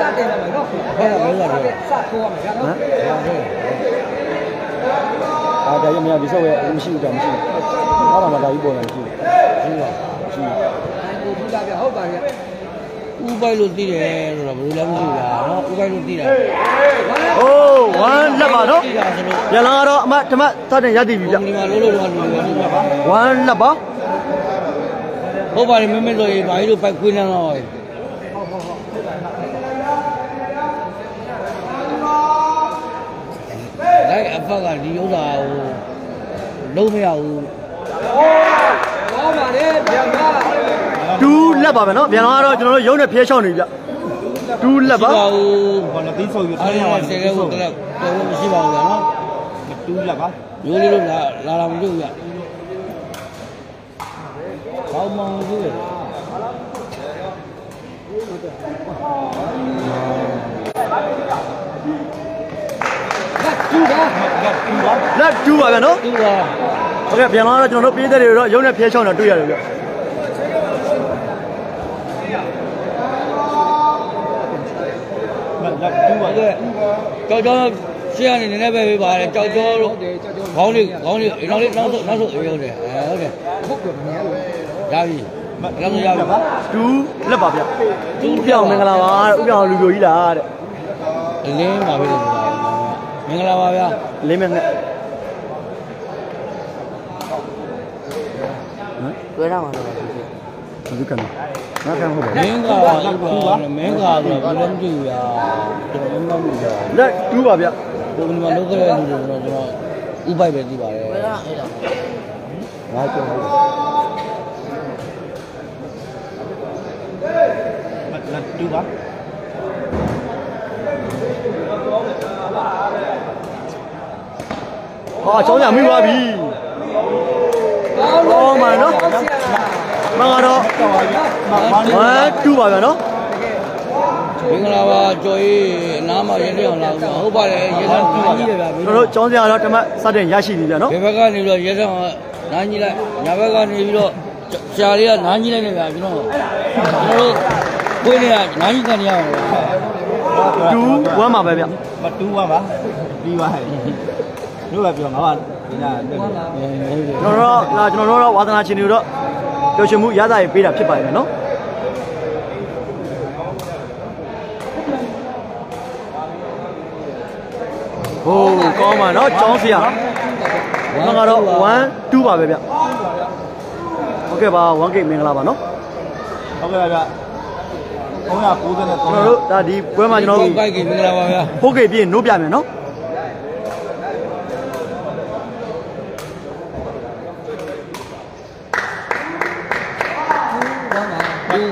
စတင်ပါမယ်နော်ဟုတ်ကဲ့ဟုတ်ကဲ့စထိုးရမယ်ဗျာနော်အာဒါရမရဒီဆော့ရဲ့မရှိဘူးတောင်မရှိဘူး။ဟောတာမှဒါကြီးပေါ်နေမရှိဘူးရှိပါ။ရှိအဲ့ကိုဘူးသားဗျာဟုတ်ပါဗျာဥပိုက်လို့သိတယ်ဆိုတော့ဘယ်လိုလဲမရှိဘူးလားနော်ဥပိုက်လို့သိတာ။အိုးဝမ်းလက်ပါနော်သိတာဆိုလို့။ပြန်လာတော့အမဓမ္မသတ်တင်ရတည်ပြီဗျဒီမှာလို့လို့တော့လူတွေပြောပါ။ဝမ်းလက်ပါဟုတ်ပါတယ်မင်းမင်းတို့ရေဘာကြီးတို့ပိုက်ခွေးနေတော့လိုက် အဖက်ကဒီဥစ္စာကိုလုံးမရဘူးဟောပါလေဗျာဗျာ။တူးလက်ပါပဲနော်။ပြန်လာတော့ကျွန်တော်တို့ရုံးနဲ့ဖျဲချောင်းနေဗျ။တူးလက်ပါရှိပါဘူးဘာလဲသိဆုံးယူအားလုံးဆယ်ကဲကိုတော့တော့မရှိပါဘူးဗျာနော်တူးလက်ပါမျိုးလေးတို့လာလာလာမတွေ့ဘူးဗျဘောင်းမောင်ကြီးရလက် လက်တူးပါဗျနော်သူက။ဟုတ်ကဲ့ပြန်လာတော့ကျွန်တော်တို့ပြည်သက်တွေတော့ရုံးနဲ့ဖျဲချောင်းတော့တွေ့ရတယ်ဗျလက်တူးပါဟုတ်ကဲ့ကြောက်ကြောက်ရှေ့ကနေနည်းနည်းပဲပေးပါတယ်ကြောက်ကြောတို့ဟုတ်တယ်ကြောက်ကြောခေါင်းလေးခေါင်းလေးနောက်လေးနောက်ဆုံးနောက်ဆုံးအေးဟုတ်တယ်အဲဟုတ်တယ်ဟုတ်ကဲ့ဗျာလို့ရပြီနောက်ဆုံးရပြီ။တူးလက်ပါဗျ။တူးပြောင်းမင်္ဂလာပါတဲ့။ဥပြောင်းလူပြိုကြီးလားတဲ့လင်းပါပြီလို့ပြောတာမ င်္ဂလာပါဗျာ။လေးမင်းနဲ့တွေ့ရမှာတော့ဒီကံ။ငါကံဟုတ်ပါမင်းကဥပါမင်းကတော့ဘယ်လိုမကြည့်ရကျွန်တော်မမမှုရ။လက်တူးပါဗျဘုံဒီမှာလုပ်ကြတဲ့လူတွေတော့ကျွန်တော်ဥပိုက်ပဲသိပါတယ်။ငါကြောက်ဟုတ်ပါလက်တူးပါ။ ဟာချောင်းကြမိသွားပြီ။ဟောမှန်နော်။မင်္ဂလာတော့1 2ပါဗျာနော်မင်္ဂလာပါကျော်ကြီးအနားမှာရင်းနေအောင်လာဟုတ်ပါတယ်ရေဆန်းပြကြီးတယ်ဗျာ။ကျွန်တော်တို့ကျောင်းစရာတော့တမတ်စတင်ရရှိပြီဗျာနော်ဘယ်ဘက်ကနေပြီးတော့ရဲဆောင်ကနားကြီးလိုက်ညာဘက်ကနေပြီးတော့ရှားလေးကနားကြီးလိုက်နေဗျာကျွန်တော်ကျွန်တော်တို့ကိုယ်နေကနားကြီးကနေရအောင်။2 1ပါပဲဗျမတူးပါပါပြီးပါဟဲ့ တို့ပဲပြောငါကဒီနာတက်ပြီ။ကျွန်တော်တို့လာကျွန်တော်တို့တော့ဝါသနာရှင်တွေတော့ပျော်ရွှင်မှုရသားရေးပေးတာဖြစ်ပါတယ်နော်။ဟိုးကောင်းပါနော်ကျောင်းစရာ။မင်္ဂလာတော့1 2ပါပဲဗျ။ဟုတ်ကဲ့ပါ1 gate မင်္ဂလာပါနော်ဟုတ်ကဲ့ဗျ393ကျွန်တော်တို့ဒါဒီပွဲမှာကျွန်တော်တို့ဘိုက်ကမင်္ဂလာပါဗျာဖိုးကေပြည့်နိုးပြမယ်နော်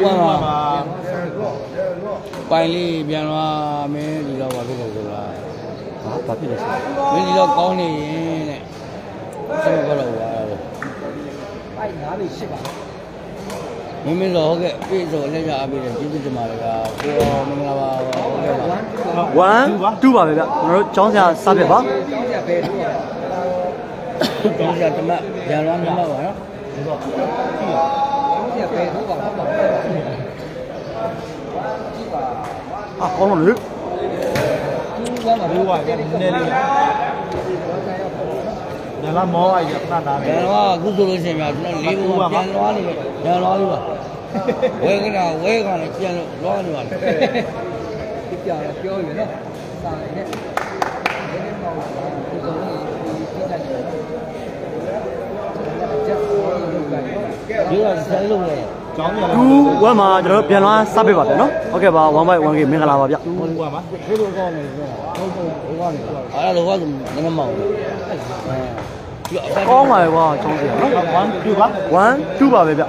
ဝါပါမှာပါပိုင်လေးပြန်သွားမင်းဒီတော့ဘာဖြစ်လဲဆိုလားဟာဘာဖြစ်လဲဆိုမင်းဒီတော့ကောင်းနေရင်တဲ့ဆက်မကတော့ပါတော့ပိုက်နားလေးရှိပါမင်းမင်းတော့ဟုတ်ကဲ့ပြည့်စုံလက်ရအပေးတယ်ကျေးဇူးတင်ပါတယ်ဗျာကိုမင်္ဂလာပါဟုတ်ကဲ့ပါ1 2ပါပဲဗျကျွန်တော်တို့ကျောင်းစရာစပြပါကျောင်းရပဲလို့ကျောင်းဆရာတမတ်ပြန်သွားမှာပါနော်ကျောင်းရပဲလို့ပါဟုတ်ပါအကောင်းလို့လေကျူးပါမှာတူးပါဗျနည်းနည်းလေးညလာမောအိုက်ရဖတ်တာဘပဲယ်တော့အခုဆိုလို့ရှိရင်ဗျာကျွန် တော်လေးဘုံပြန်သွားနေတယ်ပြန်သွားပြီပါဝဲကနာဝဲကလည်းပြန်လို့သွားနေပါလေဒီပြောင်းပြောရနော်စာရနဲ့ဒီနေ့ပေါ့ဒီကောင်ကြီးဒီတက်တယ်ကျက်ပေါ်လို့ကဲ ဒီကဆယ်လုံးလေကျောင်းရလာ2 1မှာကျွန်တော်တို့ပြန်လာစပြပါဗျနော်ဟုတ်ကဲ့ပါ1 by 1 gate မင်္ဂလာပါဗျတူးပါပါဒီလိုကောင်းနေတယ်ဟုတ်ဟုတ်ဟုတ်ကောင်းနေအဲ့လိုကောနည်းမောင်းတယ်ဒီအဖက်ကောင်းပါရဲ့ကွာကျောင်းစရာနော်1 2ပါ1 2ပါပဲဗျ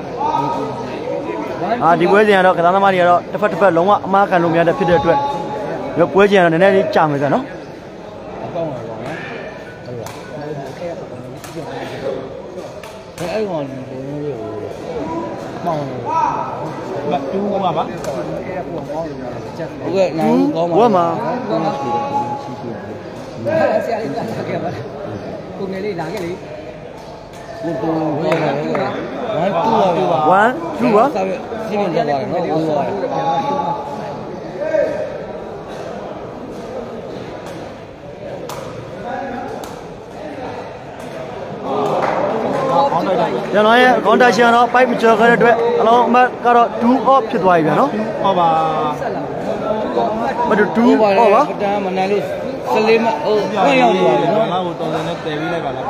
အာဒီပွဲစဉ်ကတော့ကစားသမားတွေကတော့တစ်ဖက်တစ်ဖက်လုံးဝအမားခံလို့များတဲ့ဖြစ်တဲ့အတွက်ဒီပွဲစဉ်ကတော့နည်းနည်းလေးကြာမယ်ဗျနော် အကောင်းပါတော့နော်ဟုတ်လားအဲ့ကောင်ဒီလိုမျိုးမောင်းတယ် မ တူးပါပါဟုတ်ကဲ့နားကောင်းပါ1မှာအဲ့ဆရာလေးလာခဲ့ပါကိုငယ်လေးလာခဲ့လေကိုကိုဝေးတယ်ဝမ်တူပါ1 2ပါစာပြစီးနေကြပါတော့နော်ဟုတ်ပါ ကျွန်တော်ရဲ့ contaction ကတော့ pipe မကျော်ခဲ့တဲ့အတွက်အလုံးအမတ်ကတော့2 off ဖြစ်သွားပြီဗျာနော်ဟောပါမတူတူ2ပါ off ပါပတန်းမနန်းလို့စလေးမဟိုခွင့်ရောက်နေပါပြီနော်ငါ့ကိုတော်တယ်နဲ့တည်ပြီးလိုက်ပါလား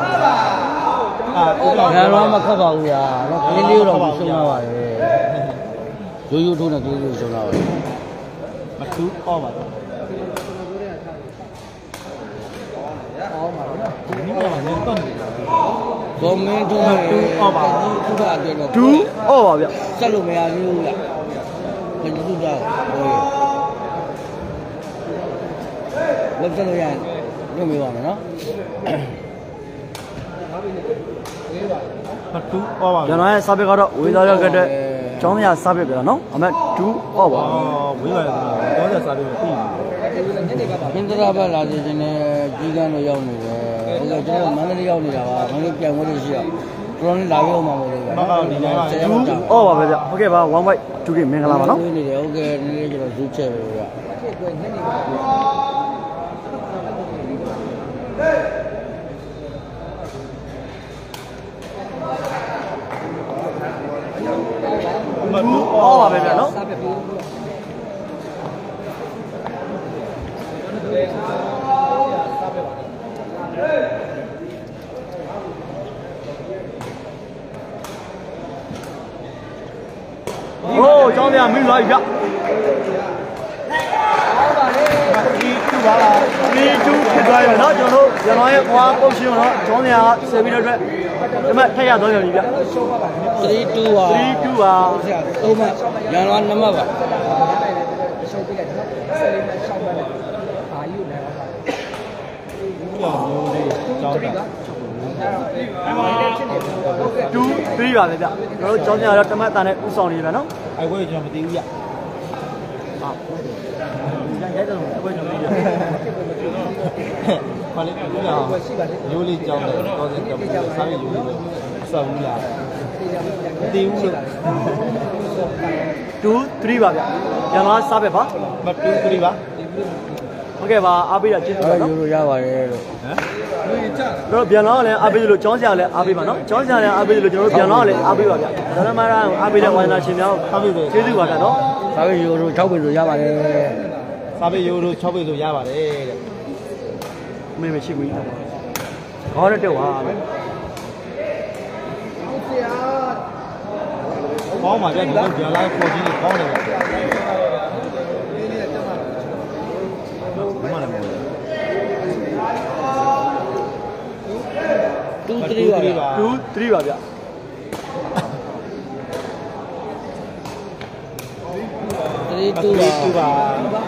အာဥပငါဒေတော့မခတ်ပါဘူးညာနော်ကလေးလေးတော့မဆုံးတော့ပါလေရိုးရိုးထိုးနေကလေးလေးဆုံးတော့ပါလေမထူးဟောပါတော့အောင်းပါတော့ဒီနေ့မှလည်းတော့နေတယ် ဂေါ်မင်းထုံးနေထုထအတွက်တော့2 off ပါဗျဆက်လို့မရသေးဘူးလားဘယ်လိုလုပ်တော့ဟိုဝက်ဆက်လို့ရရင်လုပ်မိပါမယ်နော်မထူးဟောပါကျွန်တော်ရဲ့ service ကတော့ဝေသားရောက်ခဲ့တဲ့ကျောင်းရ service ဗျာနော်အမတ်2 off ပါအော်ဝေးပါတယ်တော့ရစားပြီးပြီညနေကပါဟင်္ဒရာဘတ်လာစီခြင်းနဲ့ကြီးကန်းတို့ရောက်နေတယ်ဟု တ်ကဲ့ကျွန်တော်မန္တလေးရောက်နေတာပါမန္တလေးပြန်ဝင်လို့ရှိရတော်တော်လေးလာပြောမှမဟုတ်ဘူးဗျာ2 off ပါပဲဗျဟုတ်ကဲ့ပါ1 white 2 game မင်္ဂလာပါနော်နေတယ်ဟုတ်ကဲ့နည်းနည်းကျွန်တော်ဇူးချက်ပဲဗျာဖြစ်ကွညနေကပါမထူး off ပါပဲဗျနော် စားပြပြီးဟိုးကျောင်းရမိသွားပြီဗျဒီတူပါလား3 2ဖြစ်သွားပြီနော်ကျွန်တော်တို့ကျွန်တော်ရဲ့ဘွားပုတ်ရှင်တော့ကျောင်းရဆယ်ပြီးတော့အတွက်ဒီမဲ့ထက်ရသွားပြန်ပြီဗျ3 2ပါ3 2ပါဆရာသုံးမှရန်လာနမပါရှုပ်ပြလိုက်တော့ဆက်လေးနဲ့ရှောက်ပါနဲ့အာယူနေပါပါကြောင်မျိုးလေးကြောင်းတာ 2 3ပါပဲဗျကျွန်တော်တို့ကျောင်းရတော့တမတ်တန်နဲ့ဥဆောင်နေပြီဗျနော်အဲ့ဝဲကျွန်တော်မသိဘူးရဟာရရိုက်တော့အကွဲကျွန်တော်ပြီးတယ်မလေးပြောရအောင်ရိုးလေးကြောင်းတယ်တော်တယ်ကြောင်းတယ်စားရရိုးလေးအဆောက်ဘူးလားမသိဘူးလို့2 3ပါဗျရန်လာစားပဲပါမတူးကြည့်ပါ ဟုတ်ကဲ့ပါအားပေးတာကျေးဇူးအဲ့ပါဒါနော်ယူလို့ရပါတယ်လို့ဟမ်ကျွန်တော်ပြန်တော့လည်းအားပေးလို့ကျောင်းဆရာလည်းအားပေးပါနော်ကျောင်းဆရာလည်းအားပေးလို့ကျွန်တော်ပြန်တော့လည်းအားပေးပါဗျဒါနမရကိုအားပေးတဲ့ဝိုင်းသားရှင်များစားပြီပဲကျေးဇူးပါဗျနော်ဒါပေယူလို့6ပေလို့ရပါတယ်စားပြီရိုးလို့6ပြီလို့ရပါတယ်တဲ့မင်းမရှိဘူးခေါင်းနဲ့တက်သွားပဲကောင်းပါဗျာဒီတော့ကြာလာခေါ်ကြီးကောင်းတယ်ဗျာဘာမှလည်းမဟုတ်ဘူး 2 3ပါဗျာ2 3ပါဗျ3မတူး2တူပါပါ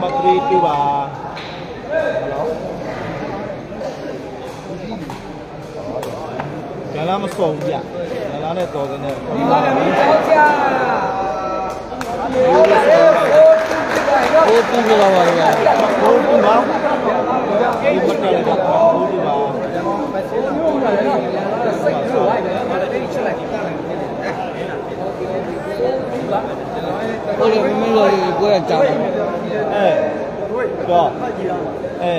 မတူးတူပါကြာလာမစုံဗျကြာလာနဲ့တော်တဲ့နဲ့ဒီမှာလည်းကြောက်ကြ ဟိုတူလို့ပါပါဗျာဘိုးတူပါဒီမတက်လည်းဘိုးတူပါစိတ်လို့လိုက်တယ်တိတ်ချက်လိုက်ဟိုလေမင်းတို့ကိုယ်ကကြောက်တယ်အဲတော့အဲ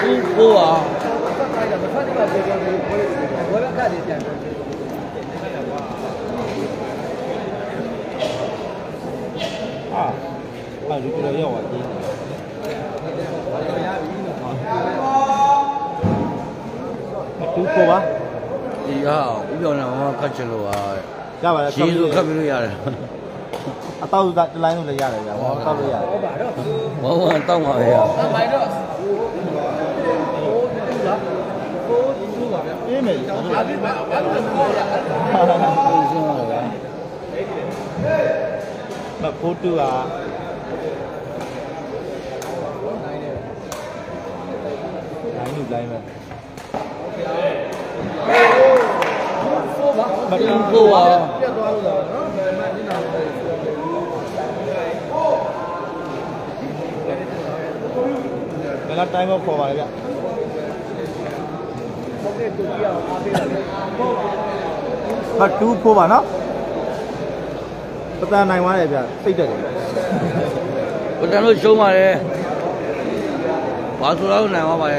ဘူးကိုပါဖို က်တာမဖတ်တယ်ပါပြောပြောပြောဘယ်ဘက်ကတည်းပြန်ပြောအာအာဒီလိုရောက်သွားပြီမတူကိုပါဒီဟာဥပြောင်းနေမှာခတ်ချလို့ပါရပါတယ်ရေဆိုခတ်ပြီးလို့ရတယ်အတော့တလိုင်းလို့လည်းရတယ်ဗျာဟောတောက်လို့ရတယ်ဟုတ်ပါတော့ဘောဘောတောက်ပါဗျာမိုင်တော့ဟိုတူလားဟိုတူ ပါဗျာအေးမယ်အာဒီဘာဘာလို့ပြောရလဲဟုတ်ဆုံးပါဗျာမဖိုးတူကလိုင်းလို့လိုင်းမယ်ဟိုပါမတူကိုပါပြတ်သွားလို့တော့နော်ဘယ်မှနင်းတာလဲဘယ်လောက်တိုင်းမခေါ်ပါလဲဗျ ဟုတ်ကဲ့တူပြအောင်အားပေးတယ်မတူဖိုးပါနော်ဟပတန်နိုင်သွားတယ်ဗျစိတ်တက်တယ်ပတန်လို့ရှုံးပါတယ်ဘာဆိုတော့နိုင်သွားပါလဲ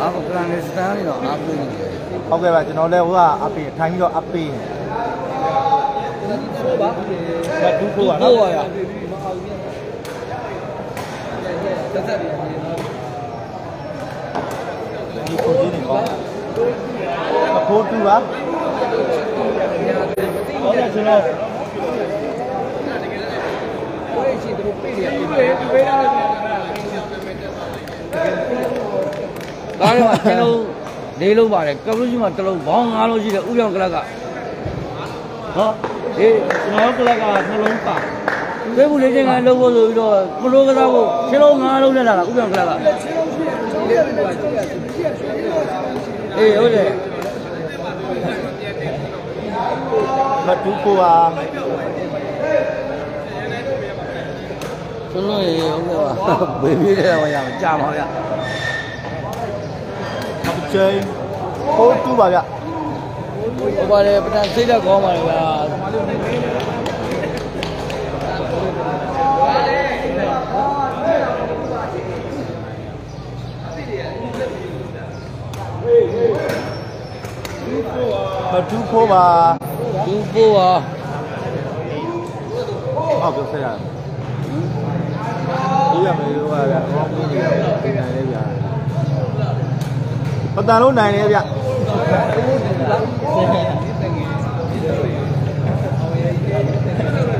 အားကကရန်နေစတန်နေတော့အားပြနေတယ်ဟုတ်ကဲ့ဗျကျွန်တော်လည်းဟိုကအပေးထိုင်ပြီးတော့အပေးဆိုပါမတူဖို့ပါဟုတ်နော်ပါရတက်တက်ပြန်နေတော့ ဒီကိုကြီးနေပေါ့ မဖိုးတူပါဟုတ်ကဲ့ကျွန်တော်ကိုယ့်ချင်းတို့ပြေးရတယ်ပြေးပြေးရတယ်ကားထဲမှာကျွန်တော်လေးလုံးပါတယ်ကပလူးကြီးမှာတစ်လုံးဘောင်းငါးလုံးရှိတယ်ဥပြောင်ကလပ်ကဟောဒီကျွန်တော်ကလပ်ကနှလုံးပါသေဘူးလေးချင်းကလုံးဖို့ဆိုပြီးတော့မလို့ကစားဖို့ခြေလုံးငါးလုံးနဲ့လာတာဥပြောင်ကလပ်ကအေးဟုတ်တယ် မတူဖို့ပါကျွန်တော်ရေဟုတ်ကဲ့ပါဘေးပြေးတယ်ဟောရမှာကြာပါဗျာအချိန်ဖိုးတူပါဗျဟိုပါတယ်ပထမစိတ်သက်ကောင်းပါလေဗျာမတူဖို့ပါ သူပို့ပါဟုတ်ပြောဆက်ရတယ်ဒီရမယ်လို့ပါဗျအကောင်းကြီးနေတယ်နိုင်တယ်ဗျပတန်လုံးနိုင်တယ်ဗျ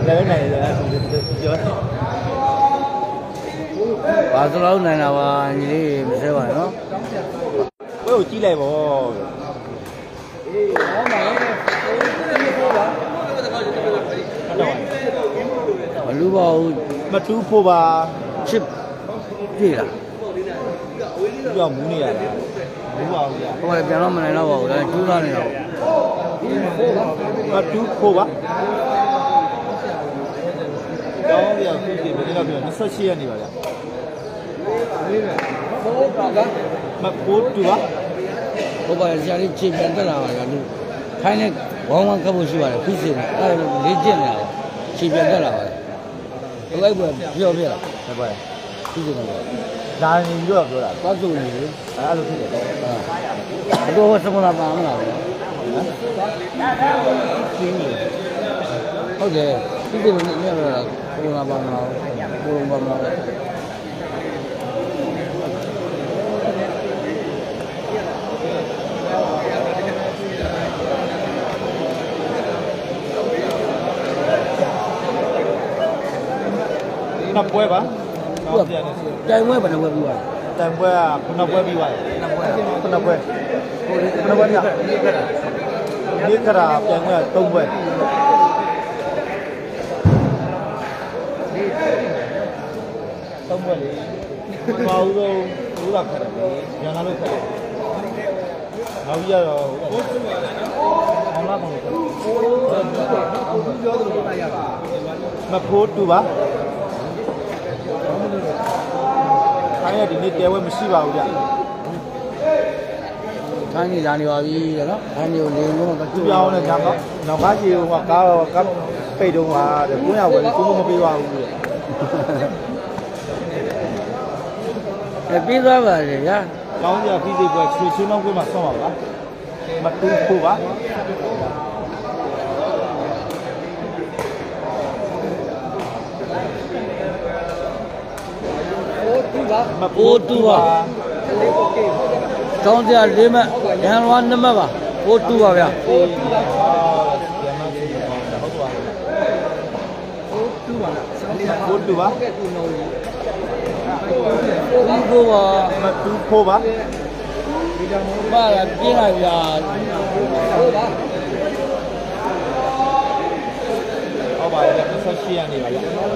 လည်းနိုင်တယ်ပြောဘာသလောက်နိုင်တာပါညီလေးမဆဲပါနဲ့နော်ဘယ်ကိုကြည့်လိုက်ပေါ့ဟောမှာလေပြေးဖို့ပါ မ လူပါဘူးမတူဖို့ပါချစ်ပြေးလားပြောင်းမူးနေရတာမူးပါဘူးဗျဟိုလည်းပြန်တော့မနိုင်တော့ပါဘူးဒါကျူးသားနေတာပေါ့မတူဖို့ပါတောင်းပြခုစီဘယ်လောက်ပြော28ရက်နေပါဗျဘောပါကမပိုးတူပါဟိုပါဆရာလေးခြေပြန်တက်လာပါလားလူခိုင်းနဲ့ဝမ်းဝမ်းကပ်ဖို့ရှိပါတယ်ဖိစီနေအဲ့ဒါလေးကျင့်နေတာပါခြေပြန်တက်လာပါ တယ်ဘယ်လိုပဲပြောပြလားဟုတ်ပါဖိစီနေပါဒါနေပြီးတော့ပြောတာသွားစုံနေလေအဲ့လိုဖြစ်တယ်အတော့စမလာပါမလားဗျာရှင်းနေဟုတ်တယ်ဖိစီနေနေရတာကိုရိုနာပါမလားကိုရိုနာပါမလား နှစ်ပွဲပါသူကတိုင်ဝဲဘယ်နှဝဲပြီးသွားလဲတန်ပွဲကခုနှစ်ပွဲပြီးသွားတယ်ခုနှစ်ပွဲခုနှစ်ပွဲပြဒီခရာပြန်ပွဲသုံးပွဲသုံးပွဲလေဘာလို့တော့ဘူးလာခက်တယ်ညလာလို့ခက်တယ်နောက်ပြီးတော့အောင်လာကောင်မဖိုးတူပါခိုင်း ရဒီနေ့တဲဝဲမရှိပါဘူးဗျခိုင်းနေလာနေပါပြီတဲ့နော်ခိုင်းနေကိုလေလုံးတော့သူပြောင်းနေကြတော့နောက်ကားကြီးကကားတော့ကပိတ်တော့ဟာတဲ့ကိုရဝယ်ကိုမပေးပါဘူးတဲ့အဲပြီးသွားပါလေဗျာကောင်းကြဖိစိတ်ပွဲချွေချင်းတော့ကိုမှဆောင်းပါလားမတူဖို့ပါ ဘောတူပါ မပိုးတူပါလေးကိုကေဟုတ်တယ်တောင်းကြလေးမှတ်ရန်လွားနှစ်မှတ်ပါဟိုတူပါဗျာဘောတူပါပြန်မစီဟုတ်သွားဘောတူပါလားစနေပါပိုးတူပါကဲတူနော်ကြီးဒီကိုပါမတူဖို့ပါပါလာပြင်းလာဗျာဘောပါဟုတ်ပါတယ်28ရက်နေပါဗျ ဘော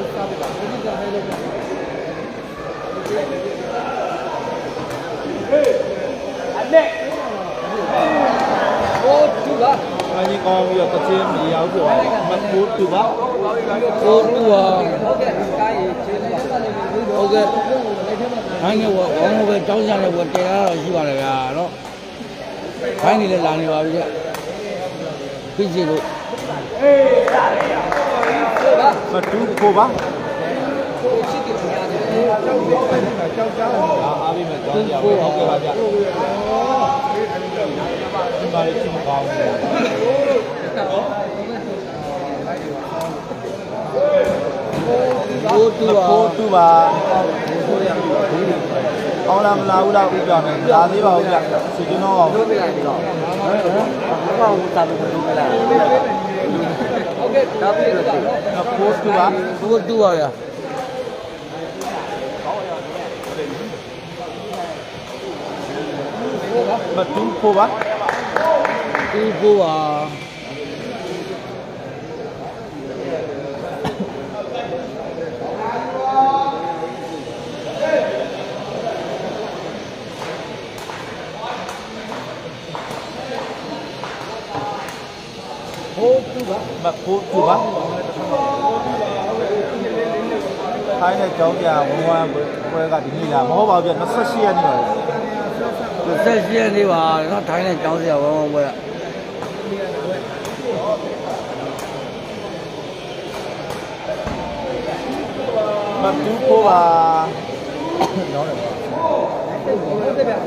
တူပါ အရင်ကောင်းပြီးတော့တချင်းမရောက်ပြောမပိုးတူပါဟိုတူပါဟုတ်ကဲ့ကားရေးချေးပါဟုတ်ကဲ့ခိုင်းနေဝဝမ်းပဲတောင်းကြတယ်ဝတဲရတော့ရှိပါလေဗျာနော်ခိုင်းနေလည်းလာနေပါပြီဗျဖိစီလို့မတူကိုပါချစ်တယ်များတယ်အားပြီးမဲ့ကြောင်းကြဟုတ်ကဲ့ပါဗျ ဒီပါလေးချင်းကောင်းတယ်ကိုတူပါကိုတူပါအောင်လားမလားဘူးလားဥပြောင်းနေလာသေးပါဦးဗျစီကျွန်တော်အောင်ပြောပြလိုက်ပြီးတော့ဘာလို့သာလို့တူလားဟုတ်ကဲ့ဒါပြည့်တော့နော်ကိုတူပါကိုတူပါဗျာမတူကိုပါ တူကိုပါမကိုတူပါခိုင်းတဲ့ကြောင်းကြဝဝပွဲကဒီနေ့လားမဟုတ်ပါဘူးဗျ28ရက်နေ့ပါဆက်ရှင်း နေပါတော့ထိုင်းနဲ့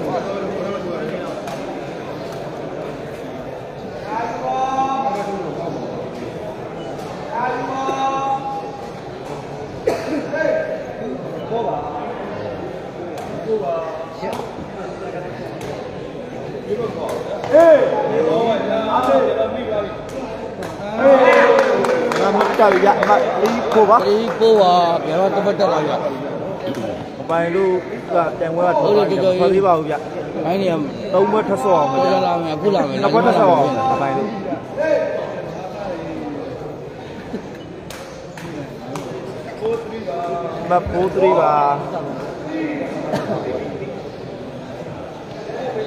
ကြောင်းစရာဝမ်းဝမ်းပွဲကမတူကိုပါဟုတ်တယ်ဗျာမမကြပြီဗျအမလေးကိုပါဒီကိုပါဘယ်တော့တပတ်တက်လာဗျာအပိုင်လို့ကတန်ဝဲကထောက်ပါသေးပါဘူးဗျခိုင်းနေရသုံးဘွက်ထဆော့အောင်ကိုဗျလာမယ်အခုလာမယ်နှစ်ဘွက်ထဆော့အောင်အပိုင်လို့မပိုး3ပါ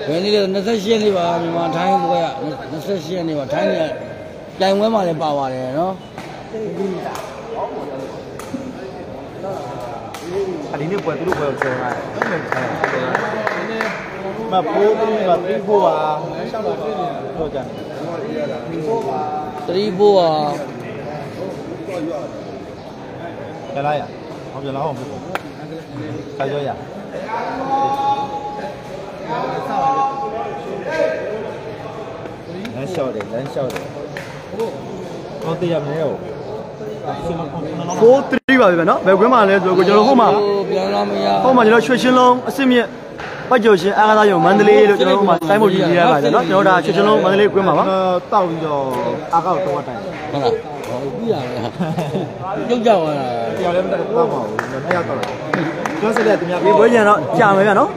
ဘယ်နည်းလဲ28ရက်နေပါမြန်မာထိုင်းပွဲက28ရက်နေပါထိုင်းနေပြိုင်ပွဲမှာလည်းပါပါတယ်နော် အဒီနေ့ပွဲသူတို့ပွဲကိုဆယ်မှာမပိုး3ပါ3ပိုးပါတော့ကြတယ်3ဘိုးပါကြလားရအောင်ကြလားအောင်ဘူးခါကြောရလမ်း 4 3ပါပဲဗျာနော်ဘယ်ကွင်းမှာလဲဆိုတော့ကျွန်တော်ဟိုမှာပြန်လာမရဟိုမှာကျွန်တော်ရွှေချင်းလုံးအစ်စ်မြင့်ပတ်ကျော်ရှင်အားကစားရုံမန္တလေးလို့ကျွန်တော်တို့မှာတိုင်းဖို့ယူရပါဗျာနော်ကျွန်တော်ဒါရွှေချင်းလုံးမန္တလေးကွင်းမှာပါတောက်ပြီးတော့အကောက်တော့တိုင်ဟုတ်လားဟောပြီးရတယ်ပြုတ်ကြသွားတာတရားလည်းမတက်တော့ပါဘူးနှစ်ယောက်တော့ကျွမ်းစလက်တများဒီပွဲကျန်တော့ကြာမယ်ဗျာနော်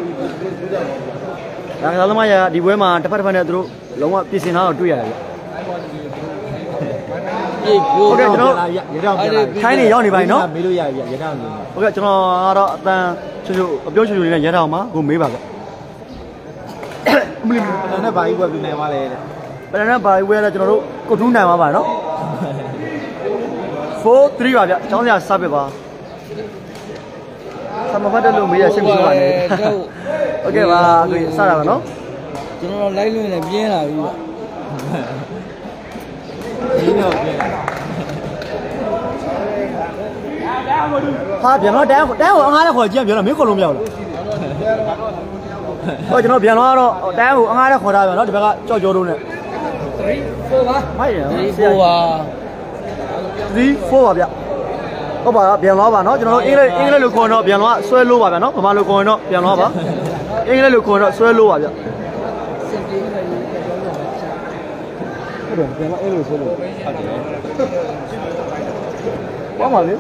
ဒါကစားသမားရဒီပွဲမှာတစ်ဖက်တစ်ဖက်နဲ့သူတို့လုံးဝပြင်ဆင်ထားတော့တွေ့ရတယ်ဗျ ပြေကိုဟုတ်ကဲ့ကျွန်တော်ရတောင်ပြန်လာထိုင်းနေရောက်နေပါပြီနော်မေးလို့ရပြီရတောင်နေဟုတ်ကဲ့ကျွန်တော်ကတော့အတန်ချွတ်ချွတ်အပြောချွတ်ချွတ်လေးနဲ့ရဲထောင်မှာကိုမေးပါဗျအမလီအဲ့နဲ့ဘာကြီးဝက်ပြီးနေပါလေတဲ့ပလန်နဲ့ဘာဝဲလဲကျွန်တော်တို့ကိုတူးနိုင်ပါပါနော်4 3ပါဗျကျောင်းစရာစပစ်ပါသမဖတ်တယ်လို့မေးရရှင်းပြပါနဲ့ဟုတ်ကဲ့ပါကိုစတာပါနော်ကျွန်တော်လိုက်လွင်လည်းပြင်းလာပြီဗျဒီတော့ပြင် ဟာပြန်တော့တန်းတန်းကိုအငားနဲ့ခေါ်ကြည့်ပြန်တော့မင်းခေါ်လို့မရဘူးဟောကျွန်တော်ပြန်တော့တော့တန်းကိုအငားနဲ့ခေါ်တာပြန်နော်ဒီဘက်ကကြောက်ကြောတို့နဲ့4ပါမိုက်ရဒီကိုပါ3 4ပါဗျဟုတ်ပါပြန်တော့ပါနော်ကျွန်တော်တို့အင်္ဂလိပ်အင်္ဂလိပ်လိုခေါ်တော့ပြန်တော့ဆွဲလို့ပါဗျနော်ဗမာလိုခေါ်ရင်တော့ပြန်တော့ပါအင်္ဂလိပ်လိုခေါ်တော့ဆွဲလို့ပါဗျစင်ပြေးနေတယ်ပြောလို့ပါချာ ဟုတ်တယ်ပြန်တော့အဲ့လိုဆွဲလို့ဟုတ်တယ်ဘာမှလေ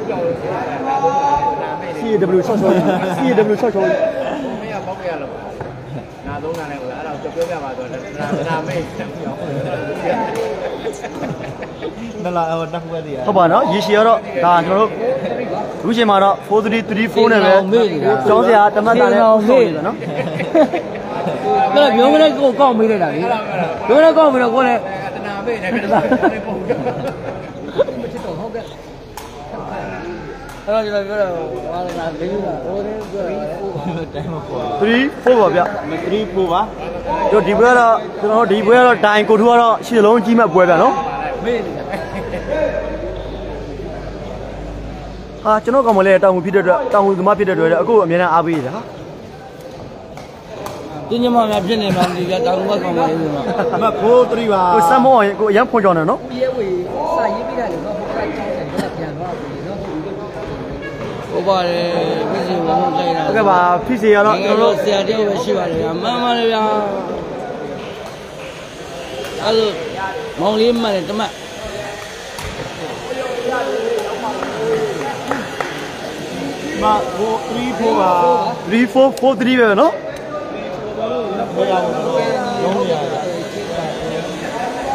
CW ဆော့ဆော့ CW ဆော့ဆော့မရပေါက်ရလို့နာသုံးနာနဲ့ဟိုအဲ့ဒါကိုပြောပြပါတော့နာနာမေးပြောနလာဟိုတက်ခွဲစီရဟုတ်ပါနော်ရေရှည်ကတော့ဒါကျွန်တော်တို့အခုချိန်မှာတော့4334နဲ့ပဲကျောင်းစရာတမတ်တာနဲ့ဆော့နေတယ်နော်အဲ့တော့ပြောမလဲကိုကောက်မေးလိုက်တာလေပြောလဲကောက်မေးတော့ကိုလည်း ပဲဒါကတော့လည်းပုံတော့မချစ်တော့ဟုတ်ကဲ့အဲ့တော့ကျွန်တော်ပြောတာဟာလည်းငါလေးကဟိုတည်းပြောတာတိုင်းမပေါ်3 4ပါဗျ3 4ပါတို့ဒီပွဲကတော့ကျွန်တော်တို့ဒီပွဲကတော့ဒိုင်ကိုထူကတော့ရှစ်လုံးကြီးမဲ့ပွဲဗျနော်မေ့နေတာအာကျွန်တော်ကောင်မလဲတောင်ဝင်ဖြစ်တဲ့အတွက်တောင်ဝင်သမားဖြစ်တဲ့အတွက်အခုအများအားပေးရတာဟာ သူညမများဖြစ်နေမှမသိကြတောင်ဘက်ကောင်မလေးကအမဖိုး3ပါကိုစမ်းမောရင်ကိုအရန်ဖွင့်ကြောင်းတယ်နော်ပြဲဝေစာရေးပြရတယ်နော်ဟိုကချောင်းတယ်တော့ပြန်သွားပြီနော်ဟုတ်ပါတယ်ပြည့်စုံဘုံလိုက်တာဟုတ်ကဲ့ပါဖြစ်စီရတော့ကျွကျွန်န်တော်တော်တို့တို့ဆရာတယောက်ပဲရှိပါတယ်ဗျာမှန်ပါတယ်ဗျာအဲ့လိုမောင်လေးမှန်တယ်တမတ်အမဖိုး3ဖိုးပါ3443ပဲနော် ဘယ်ရအောင်တော့လုံးနေရတယ်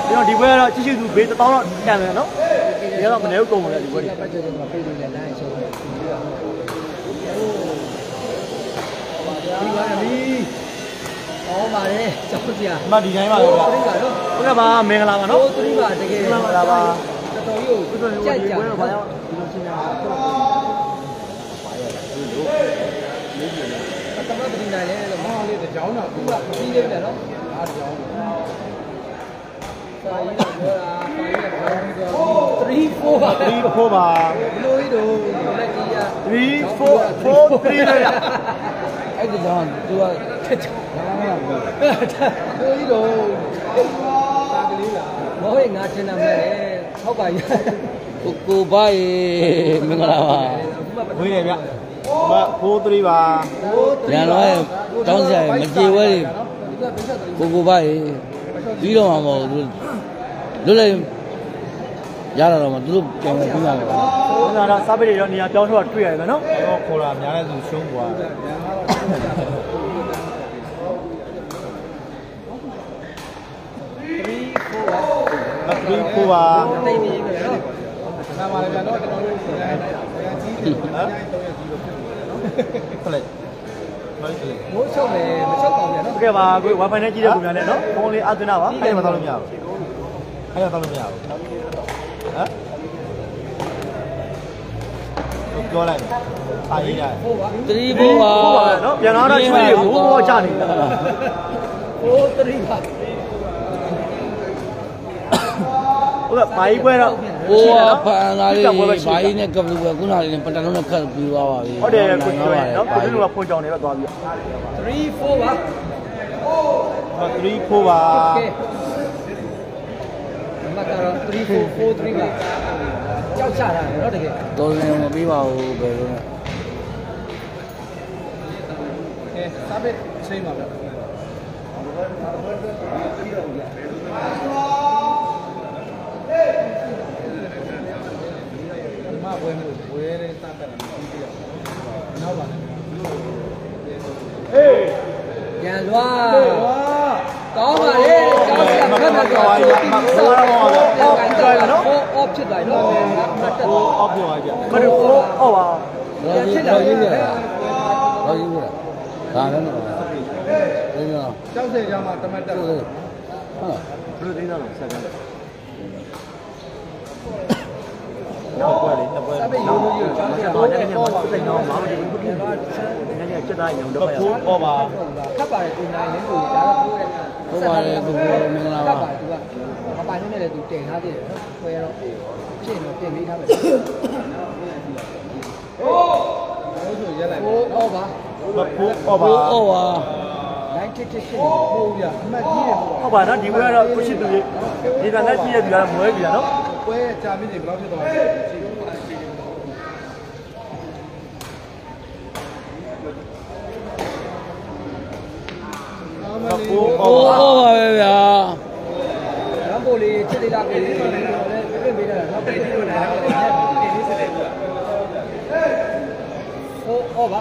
ကျွန်တော်ဒီဘွဲကတော့ကြည့်ရှုသူဘေး1000တော့တန်မယ်နော်ဒီကတော့မနေဘူးကုန်ပါလေဒီဘွဲတွေပတ်ကြတယ်မှာပြေးလို့လည်းနိုင်ဆုံးတယ်ဒီပါမီဟောပါတယ်ကျောင်းစရာအမဒီတိုင်းပါပဲဗျသတိပါနော်ဟုတ်ကဲ့ပါမင်္ဂလာပါနော်နော်သတိပါတကယ်တော်တော်ကြီးကိုကြိုက်ကြတယ်ဘာရောက်ဒီလိုရှင်းရတာတမတ်တတိနိုင်လဲလို့မော င်လေးတကြောင်းတော့သူကပြီးနေတယ်နော်အားကြောင်းစာရေးတော့ပြောတာစာရေးတော့ပြောပြီးတော့3 4ပါ3ဖိုးပါဘလို့ဤတို့လက်ကြီးရ3443ပဲအဲ့ဒီတော့သူကဘလို့ဤတို့စာကလေးလားမဟုတ်ရင်ငါထင်တာမဲ့ဟုတ်ပါရဲ့ကိုကိုပါရေမင်္ဂလာပါဝေးတယ်ဗျအ မဖိုး3ပါရန်တော့တောင်းစရာမကြေဝဲတွေကိုကိုပါရေပြီးတော့မှာမဟုတ်ဘူးလွတ်လိုက်ရတာတော့မသူတို့ပြန်ပြန်ပြီးပါမယ်ဟုတ်ကဲ့တော့စားပိတ်တွေတော့နေရာပြောင်းထုတ်တွေ့ရတယ်နော်တော့ခေါ်တာများတဲ့သူရှုံးသွား3 4ပါ3ဖိုးပါတိတ်နေပြီနော်ဆမ်းပါလေဗျတော့ကျွန်တော်တို့ဟမ်ခလက်မို က်လေမိုးချုပ်မယ်မချုပ်ပါဘူးနော်ဟုတ်ကဲ့ပါကို wifi နဲ့ကြည့်တဲ့ပုံများနဲ့နော်ဖုန်းလေးအသွင်းတာပါအဲ့ဒါမတော့လို့မရဘူးအဲ့ဒါတော့လို့မရဘူးဟမ်ပြောလိုက်အာရေးရတယ်4ပါ3ဘောပါဟုတ်ပါပဲနော်ပြန်လာတော့ချွေးတွေဘိုးဘောချနေတာ4 3ပါဟုတ်ကဲ့ဘာကြီးပွဲတော့ ဟိုကဖန်သားလေးဘာကြီးနဲ့ကပ်လို့ပဲခုနလေးနဲ့ပတန်လုံးနဲ့ခတ်ပြီးသွားပါပြီဟုတ်တယ်ကိုကျွေးနော်ကိုတို့ကဖွင့်ကြောင်းနေပဲသွားပြီး3 4ပါ3ဖိုးပါကဲမကတော့3 4 4 3ပါကြောက်ချတာနော်တကယ်တော်ရင်မပြီးပါဘူးဘယ်လိုလဲကဲစားပစ်ချိန်ပါဗျ မဘွဲမျိုးဘွဲနဲ့စတက်တာပြီးပြရနောက်ပါနဲ့ဟေးရန်လွားကောင်းပါလေကျောင်းဆရာဖတ်မှတော့အော်အော်ဖြစ်သွားနော်မတ်တက်ဖိုးအောက်ပြောပါဗျမတို့ကိုအော်ပါတော့ကြီးတော့ကြီးရတော့ကြီးရဒါလည်းတော့ဒီနော်ကျောင်းဆရာမှာတမတ်တက်ဟုတ်ဟာဘယ်လိုသိသားလဲဆက်ကြတယ် နောက်ပွဲလေးနှစ်ပွဲစပစ်ရိုးရိုးရိုးကျောင်းဆရာတော့တက်နေမှာစိတ်တော့မအောင်ဘူးဘူးဘူးနည်းနည်းချက်သားရုံတော့ရဖိုးအော်ပါခတ်ပါတယ်ကိုနိုင်နေလို့ဒါတော့ကိုယ်ဟုတ်ပါတယ်ကိုကိုမင်္ဂလာခတ်ပါပါတယ်သူကမပိုင်နဲ့လည်းသူတင်ထားသေးတယ်နော်ခွဲတော့ဖြစ်တော့ပြင်ပေးထားမယ်ဟိုးဆိုရက်လိုက်ဟိုးအော်ပါဖိုးအော်ပါဟိုဩဝါလိုင်းတစ်တစ်ဖြစ်နေဟိုးပြအမှတ်ကြီးတယ်ဟိုဟုတ်ပါနော်ဒီပွဲကတော့ကိုရှိသူကြီးဒီကနေ့ကြည့်ရပြီကတော့မွဲပြီနော် ပွဲကြာပြီနေဘယ်လောက်ဖြစ်သွားလဲဖိုးဟိုအော်ဩပါပါပဲဗျာရမ်ပိုလေးချစ်သေးတာကိုလည်းပြည့်ပေးတာတော့ပြည့်ပြီးတော့လည်းတင်နေစတယ်ဟိုးအော်ပါ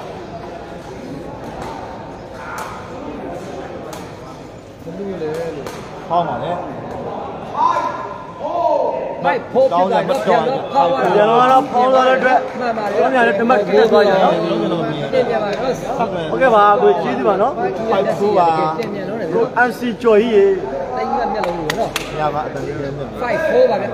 ဟောင်းပါလေ မိုက်ဖို့ပြတာတော့ပြန်တော့ဖောက်ရကျွန်တော်ကတော့ဖောင်းသွားတဲ့အတွက်မှန်ပါလေကျွန်တော်လည်းတမတ်ကြီးသွားရနော်တင်ပြန်ပါတော့ဟုတ်ကဲ့ပါကိုကျေးဇူးပါနော်တင်ပြန်လို့လည်းကို MC ကျော်ကြီးရေတိုင်းကမျက်လုံးလို့နော်ရပါအတန်ကြီးလည်းမြင်5 4ပါဗျ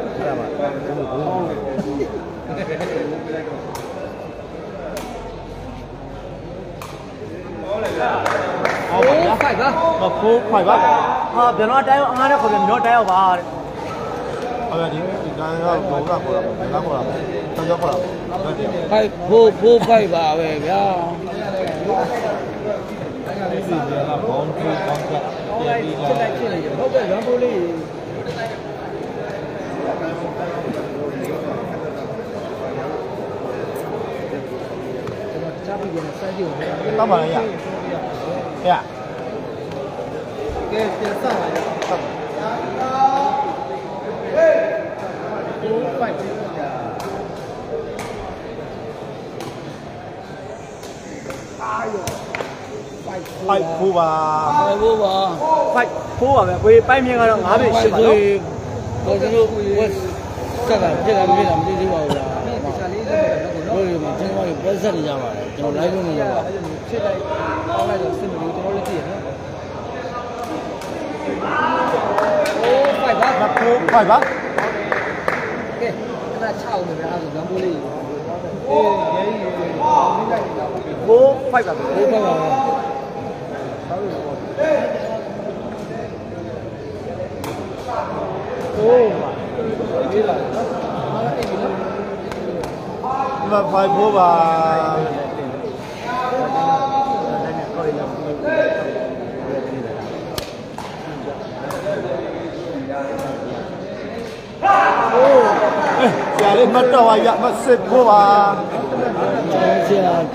ဟောပါဗျာ5ပါဖိုးဖိုက်ပါဟာပြန်တော့တိုင်းအောင်အားနဲ့ခေါ်ပြန်တော့တိုင်းအောင်ပါတဲ့ ဟဟုတ်တယ်ဒီဒီကံရောဘောကခေါ်တာပေါ့ငါခေါ်တာပေါ့တောင်ကျော်ခေါ်တာပေါ့ဟုတ်တယ်ဖိုက်ဖိုးဖိုးဖိုက်ပါပဲဗျာဒီစီကလာဘောင်းထူကောင်းကပြန်ပြီးလာဟုတ်ကဲ့ရန်ပိုးလေးချားပြီးပြန်စမ်းကြည့်ဦးတောက်ပါလေရရကဲပြန်စပါရ ပိုက်ဖိုးပါပိုက်ဖိုးပါပိုက်ဖိုးပါပဲကိုယ်ပိုက်မြင်ကတော့9ပြည့်ရှိပါတော့ကိုကျွန်တော်ဝက်စက်ကပြက်လာမေးလာမသိသေးပါဘူးလားဟုတ်ကဲ့ကျွန်တော်ကပွဲဆက်နေကြပါတယ်ကျွန်တော် live လုပ်နေကြပါဖြစ်လိုက်အောင်လိုက်တော့စင်မလို့ကျွန်တော်လည်းကြည့်ရနော်โอ้ไปบ้าไปบ้าโอเคขนาด6เลยนะเอาสมมุติเลยเอ้ย 4 5ပါပဲ4 5ပါပါโอ้มาดีล่ะมาไฟโบว์บ่าโอ้เสียเลยมัดต่อว่ะอย่ามา10โบว์บ่า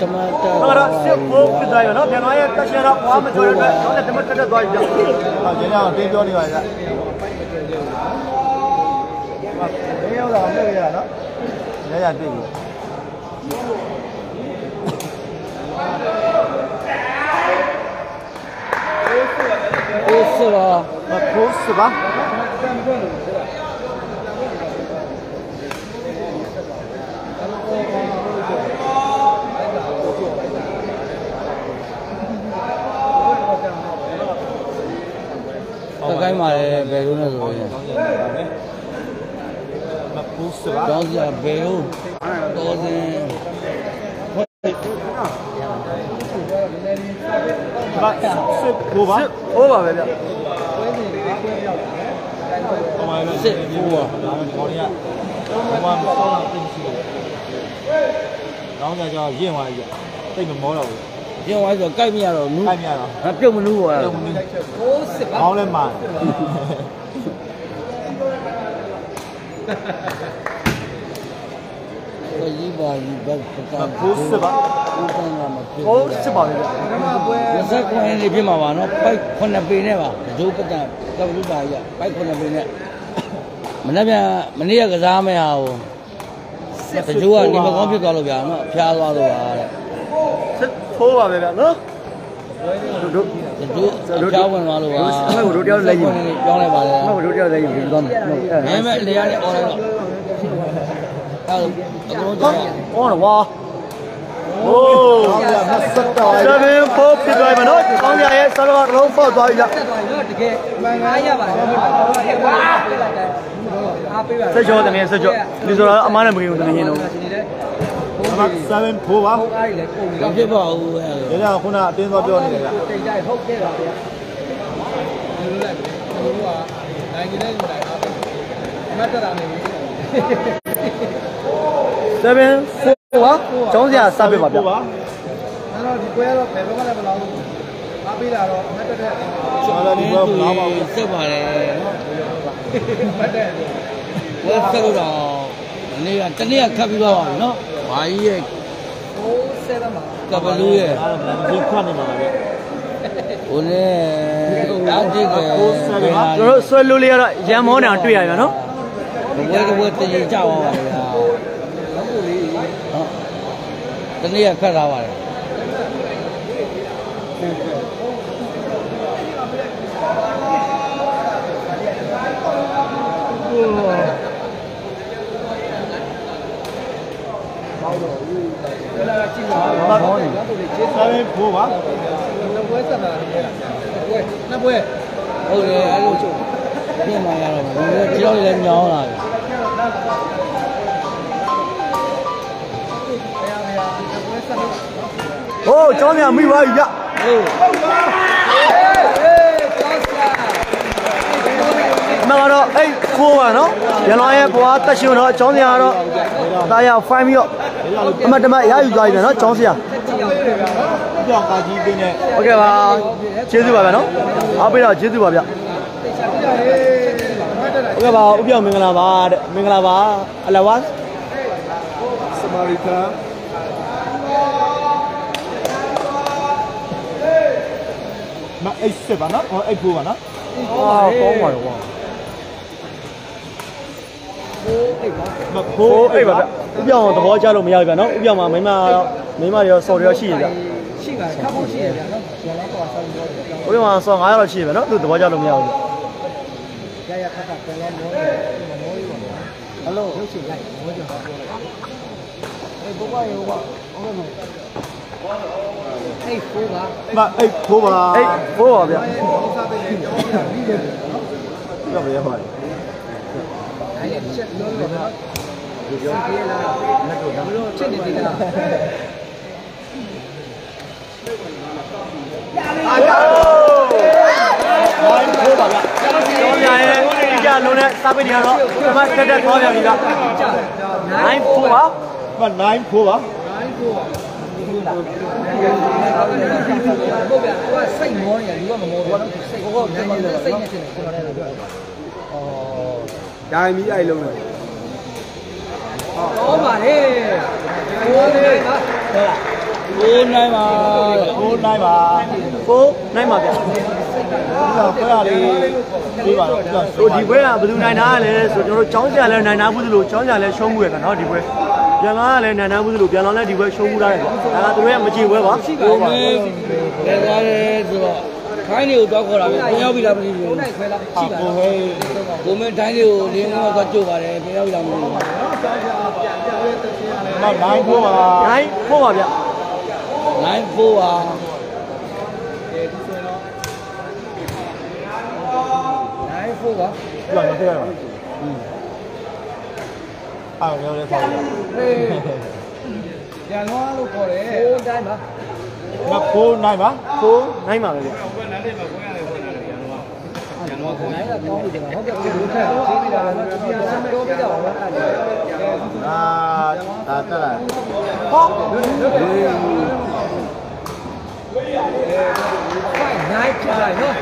တမတ်တာဟုတ်တော့စစ်ဖိုးဖြစ်သွားရောနော်ပြန်သွားရဲ့တက်ရှင်တော့ဘွားမကျော်ရတဲ့တော့လည်းတမတ်တက်တက်သွားပြီဟောကျင်းအောင်တင်းပြောနေပါလားဘယ်ရောက်လာမလို့ရနော်ရရတွေ့ပြီအိုးဆရာမဖိုးစပါ တကိုင်းပါလေဘယ်လိုလဲဆိုရင်မဖိုးစပါကျောင်းဆရာဘယ်လိုတော်စင်မစစ်ဖို့ပါစစ်ဖိုးပါပဲဗျဟောမှာလည်းစစ်ဖိုးပါဒါမှခေါ်ရဟောမှာမဆောင်းတော့သိရှိတယ်။နောက်ကြတော့ရင့်သွားပြီ။တိတ်မမောတော့ဘူး ကျင်းဝိုင်းဆိုကြိုက်မရတော့နူး။ခိုက်မြတော့ငါပြုတ်မနူးပါ။လားโอ้စစ်ပါ မောင်းလဲမှာဘယ်ကြီးပါကြီးဘယ်ပကမဖိုးစပါဦးကန်းကမဖြစ်ဖိုးစစ်ပါပဲဗျပထမပွဲဇက်ခွန်လေးဖြစ်မှာပါနော်ပိုက်9ပေနဲ့ပါဒိုးပတန်ကပလူပါကြီးပိုက်9ပေနဲ့မနေ့ကမနေ့ကကစားမရဘူးတကြိုးကနေမကောင်းဖြစ်သွားလို့ဗျာနော်ဖျားသွားလို့ပါတဲ့စစ် ဖိုးပါပဲဗျနော်တို့တို့တကြိုးဖျားဝင်သွားလို့ပါအမေကတို့တယောက်လည်းယူပြောင်းလိုက်ပါလေအမေကတို့တယောက်လည်းယူပြီးသွားမယ်ဟုတ်အဲမဲ့လေရနဲ့អော်လိုက်တော့အဲအကုန်လုံးကြောက်ရဟောတော့ဝါ။အိုးမဆက်တော့ဆဗင်ဖိုးဖြစ်သွားပြီနော်ကောင်းကြရဲ့ဆလောကလုံးဖောက်သွားပြီဗျတက်သွားရောတကယ်မှန်ကားရပါတယ်ဝါပေးလိုက်တယ်အားပေးပါဆက်ကြောတမင်ဆက်ကြောဒီဆိုတော့အမားနဲ့မကင်ဘူးတမင်ရင်တော့ရှင်နေတဲ့မ 7ဖိုးပါဟုတ်အားကြီးလည်းပုံပြီးမတော့ဖြစ်ပါဘူးအဲ။ဒါကြောင့်ခုနအတင်းသွားပြောနေတယ်ကတိတ်ကြိုက်ဟုတ်ခဲ့ပါဗျာဒီလိုလိုက်ဒီလိုကနိုင်နေတဲ့လူတိုင်းအားပေးမတ်တတာနေပြီဆဗင်ဖိုးပါကျောင်းစရာစပေးပါဗျဖိုးပါအဲ့တော့ဒီပွဲကတော့ဘယ်ဘက်ကလည်းမလောက်ဘူးအားပေးတာတော့မတ်တက်တဲ့။ကျွန်တော်ဒီဘောမလာပါဘူးစိတ်ပါလေနော်မတ်တက်ဝက်ဆက်လို့တော့ ဒီနေ့ကတနေ့ကခတ်ပြီးသွားပါပြီနော်ဘာကြီးရဲ့ဟိုးဆဲသမားကပလူရဲ့။ဒါတော့ဒီခွတ်နေမှာပဲဟိုနဲ့တားကြည့်ကကျွန်တော်ဆွဲလို့လေးကတော့ရန်မောနေအောင်တွေ့ရပြန်နော်ဘဝတဘဝတည်ကြပါပါဗျာဟုတ်တနေ့ကခတ်လာပါတယ်ဘယ် လာကြည့်ပါဦးဘာလို့လဲဘာလို့လဲကျေးဇူး7ဖိုးပါနှစ်ပွဲဆက်တာလည်းပွဲနှစ်ပွဲဟုတ်တယ်အဲ့လိုချုပ်ပြင်มาရတော့ဘယ်လိုကြောက်လည်းညောင်းလာပြီဘယ်ဟာဘယ်ဟာနှစ်ပွဲဆက်လို့ဟိုးကျောင်းစရာမိပါပြီဗျဟုတ်ဟေးဟေးကျောင်းဆရာမှန်ကတော့အဲ့ဖိုးပါနော်ရန်လောရဲ့ဘွားတက်ရှင်တော့ကျောင်းစရာကတော့ဒါရဖိုင်းပြီးတော့ အမတ်တမတ်ရယူသွားပြီနော်ကျောင်းစရာကြောင်ကာကြီးတင်းနဲ့ဟုတ်ကဲ့ပါကျေးဇူးပါဗျာနော်အားပေးတော့ကျေးဇူးပါဗျဟုတ်ကဲ့ပါဥပြောင်မင်္ဂလာပါတဲ့မင်္ဂလာပါအလဝါစမာရီတာမအိတ်စစ်ပါနော်ဟောအိတ်ဖိုးပါနော်အာကောင်းပါတော့ကွာ မဖိုးဟိုအေးပါဗျဥပြောင်သဘောကျလို့မရဘူးဗျာနော်ဥပြောင်မှာမိမမိမတွေရောစော်တွေရောရှိရဗျရှိပါတယ်ခါဖို့ရှိရဗျာနော်ကျော်လာတော့ဆောင်းတော့ဥပြောင်မှာစော်900တော့ရှိရဗျာနော်သူသဘောကျလို့မရဘူးဗျရရခါခါပြန်လာမောမောရီပါဟယ်လိုရုပ်ရှင်လိုက်မောကြပါအေးဘဘရောဘဟုတ်ကဲ့အေးဖိုးပါမအိတ်ဖိုးပါအေးဟိုးပါဗျကြောက်ရပါတယ်အဲ့ဒီ ချက်လုံးလို့နော်ဒီပြောပြေးလာလက်တော့ဘလို့ချက်နေတယ်လားဟိုးပါဗျကျောင်းညာရဲ့ဒီကြလုံးနဲ့စားပိတ်တွေကတော့ဒီမှာတက်တက်သွားပြန်ပြီဗျနိုင်ဖိုးပါမနိုင်ဖိုးပါဟုတ်ဗျာဟိုကစိတ်မောနေတယ်လူကမမောဘူးစိတ်ဟိုကစိတ်နဲ့စိတ်နဲ့ဖြစ်နေကျွန်တော်လည်းပြောတာဩ ဒိုင်မီအိုက်လုံးလေဟောပါလေဟိုလေးပါကိုနိုင်ပါဖိုးနိုင်ပါဖိုးနိုင်ပါဗျဒီတော့ခွဲရလေးပြေးပါတော့ကြောက်ဟိုဒီဘွဲကဘယ်သူနိုင်တာလဲဆိုကျွန်တော်တို့ကျောင်းဆရာလည်းနိုင်တာဘူးသလိုကျောင်းဆရာလည်းရှုံးမှုရကနော်ဒီဘွဲပြန်လာလည်းနိုင်တာဘူးသလိုပြန်လာလည်းဒီဘွဲရှုံးမှုတာတယ်ဒါကသူတို့ရဲ့မကြည့်ဘွဲပါကိုမင်းလဲသွားတယ်ဆိုတော့ ခိုင်းတွေကိုတော့ခေါ်တာပဲပြန်ရောက်ပြီလားမသိဘူးကိုနိုင်ခွဲလာရှိပါကိုဟေးကိုမင်းတိုင်းတွေကိုလင်းတော့ကြို့ပါတယ်ပြန်ရောက်ပြီလားမသိဘူးမနိုင်ဖိုးပါနိုင်ဖိုးပါဗျနိုင်ဖို့ပါနိုင်ဖို့ပါကြောက်ရတဲ့ပါအားရောလဲဆောက်ရဟေးပြန်သွားလို့ခေါ်တယ်ဟိုတိုင်းပါ မဖိုးနိုင်ပါဖိုးနိုင်ပါပဲဗျနိုင်တာကောင်းပြီဒီမှာဟုတ်ကဲ့ဒီလိုထက်ချင်းနေတာတော့ပြန်ဆမ်းပြောပြတော့ပါအဲ့ဒါအာဒါတက်လာဟောဖိုင်နိုင်ချလိုက်နော်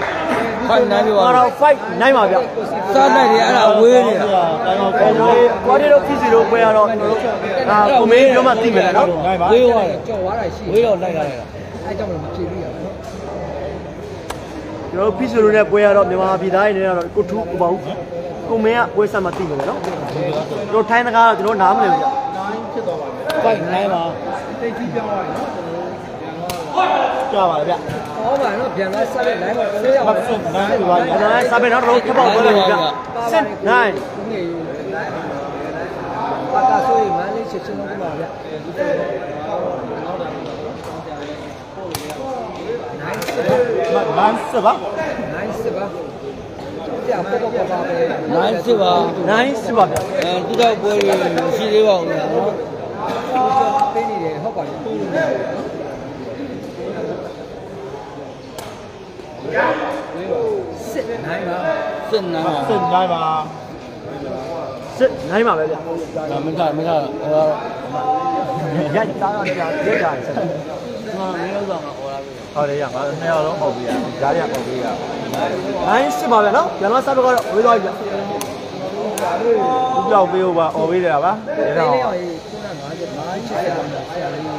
ခိုင်းနိုင်ပြီပါတော့ fight နိုင်ပါဗျစားနိုင်တယ်အဲ့ဒါဝေးနေတာတိုင်းအောင်ကျွန်ကောတော်င်းတို့ကွာတီတို့ဖြစ်စီတို့ပွဲရတော့ကျွန်တော်တို့အာကိုမင်းပြောမှသိမယ်နော်နိုင်ပါဝေးသွားတယ်ကြော်သွားတာရှိဝေးတော့လိုက်လာတယ် အဲ့ကြောင့်မဖြေပြီးရနော်ကျွန်တော်တို့ဖြစ်စီတို့နဲ့ပွဲရတော့မြန်မာပြည်သားတွေနဲ့တော့ကိုထူးကိုပေါ့ကိုမင်းကပွဲဆက်မှသိမယ်နော်ကျွန်တော်ထိုင်းတကားတော့ကျွန်တော်နားမလည်ဘူးဗျဖိုက်နိုင်ပါကြပါလေဗျဟောပါနော်ပြန်လာဆက်လက်နိုင်ပါဆေးရမပါဆွတ်နိုင်ပါအဲ့ဒါစာပေတော့တော့ထပ်ပေါက်သွားတယ်ဗျစစ်နိုင်နေပါတာဆိုရင်မန်းလေးချက်ချင်းလုံးပါဗျ နိုင်စစ်ပါမနိုင်စပါနိုင်စစ်ပါပြပေါ်ပေါ်ပါပဲနိုင်စစ်ပါနိုင်စစ်ပါဗျအဲသူတော့ပွဲတွေရှိသေးပါဦးနော်ပေးနေတယ်ဟုတ်ပါတယ်ပို့လို့ရတယ်စစ်နိုင်ပါစစ်နိုင်ပါဆွတ်နိုင်ပါစစ်နိုင်ပါပဲဗျဒါမင်းသားမင်းသားအဲတော့ရိုက်သားရကြရက်ကြဆက်ငါမင်းတို့ကငါဟောလာပြီ ဟောတယ်ရငါနှစ်ယောက်လုံးဟောပေးရဂျားရဟောပေးရနိုင်စစ်ပါဗျနော်ပြန်လာစားတော့ကတော့ဝေးသွားပြီဗျဦးပြောက်ပေးဦးပါဟောပေးတယ်ပါဒီဒါနေ့တော့ရော90 5 80ပါဆရာလေးဟာ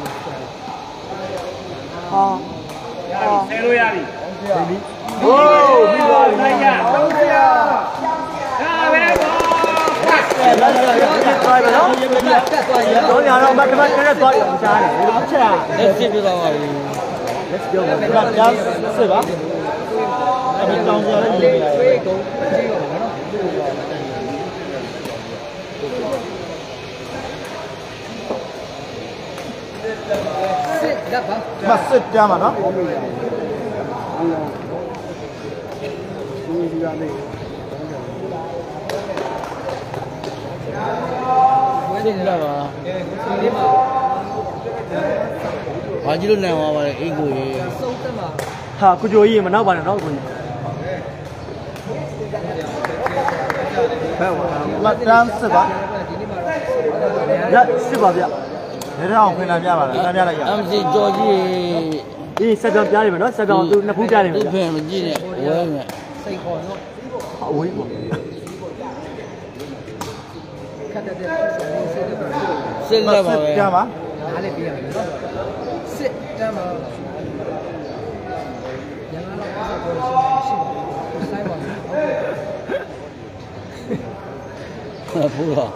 ဆယ်လို့ရပြီဟိုးပြီးသွားပြီနိုင်ရတော့ဆရာဒါပဲပေါ့ဆက်လာကြရသွားပြီနော်တက်သွားရင်တော့ညာတော့မတ်တမတ်နဲ့သွားချားတယ်လို့ချက်လက်စစ်ပြတော့ပါပြီ let's go ကကြားစစ်ပါအဲ့ဒီတောင်းကြရလေးရေးပေးရတယ်ကုန်ကြည့်ရမှာနော်စစ်လက်ပါမစစ်ကြမှာနော်စစ်ပြပါဒီမှာ ဘာကြီးလို့နိုင်သွားပါလဲအိတ်ကိုရေစုံတက်မှာဟာကုကြိုကြီးမနောက်ပါနဲ့နော်ကိုကြီးဘယ်ဟောမတန်းစစ်ပါဒီနေ့မှာတော့ရစစ်ပါဗျနေတော့အောင်ခင်လာပြပါလားခင်ဗျားလိုက်ရ MC ကြော်ကြီးဒီစက်ကြောင်ပြားနေမယ်နော်စက်ကြောင်သူနှစ်ဖူးပြားနေမယ်သူ့ဖင်မကြည့်နဲ့ဝဲမယ်စိတ်ခေါ်တော့အဝေးပေါ့ခက်တဲ့တဲ့စိတ်တွေပါစစ်လက်ပါပဲကြပါနားလေးပြရမယ်နော် စစ်တမ်းမှာရန်လာတော့ဆက်ပေါ်ရှိရှိဆိုင်ပါဘူးဖူးတော့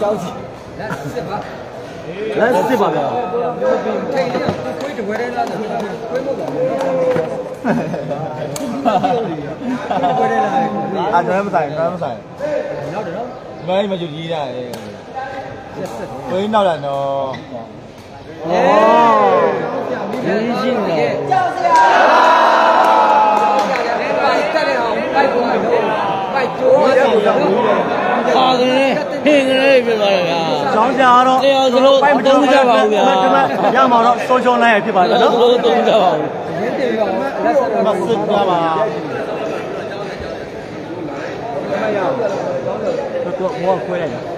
ကြောက်စီလက်စစ်ပါလက်စစ်ပါဗျထိတ်လေးကခွေးတဝဲတဲ့လားဆို ခွေးမဟုတ်ပါဘူးခွေးတဲ့လားအနွမ်းမဆိုင်နွမ်းမဆိုင်နောက်တယ်နော်မိုင်းမကြည့်ကြီးတာလေစစ်စစ်ဘင်းနောက်လာတော့ရင်းရှင်းတယ်ကြောက်စရာပိုက်တက်တဲ့အောင်ပိုက်ပေါ်တော့ပိုက်ကျိုးရတယ်ပါကလေးဟင်းကလေးပြသွားတယ်ဗျာကျောင်းကြာတော့တရားစလုံးအသုံးကြပါဘူးဗျာဒီမှာရမှာတော့ဆုံးရှုံးလိုက်ရဖြစ်ပါတရားလားစနော်လုံးအသုံးကြပါဘူးရင်းတယ်ပြီးတော့လက်ဆက်တော့မစစ်ကြပါတော့ဘောခွဲလိုက်တာ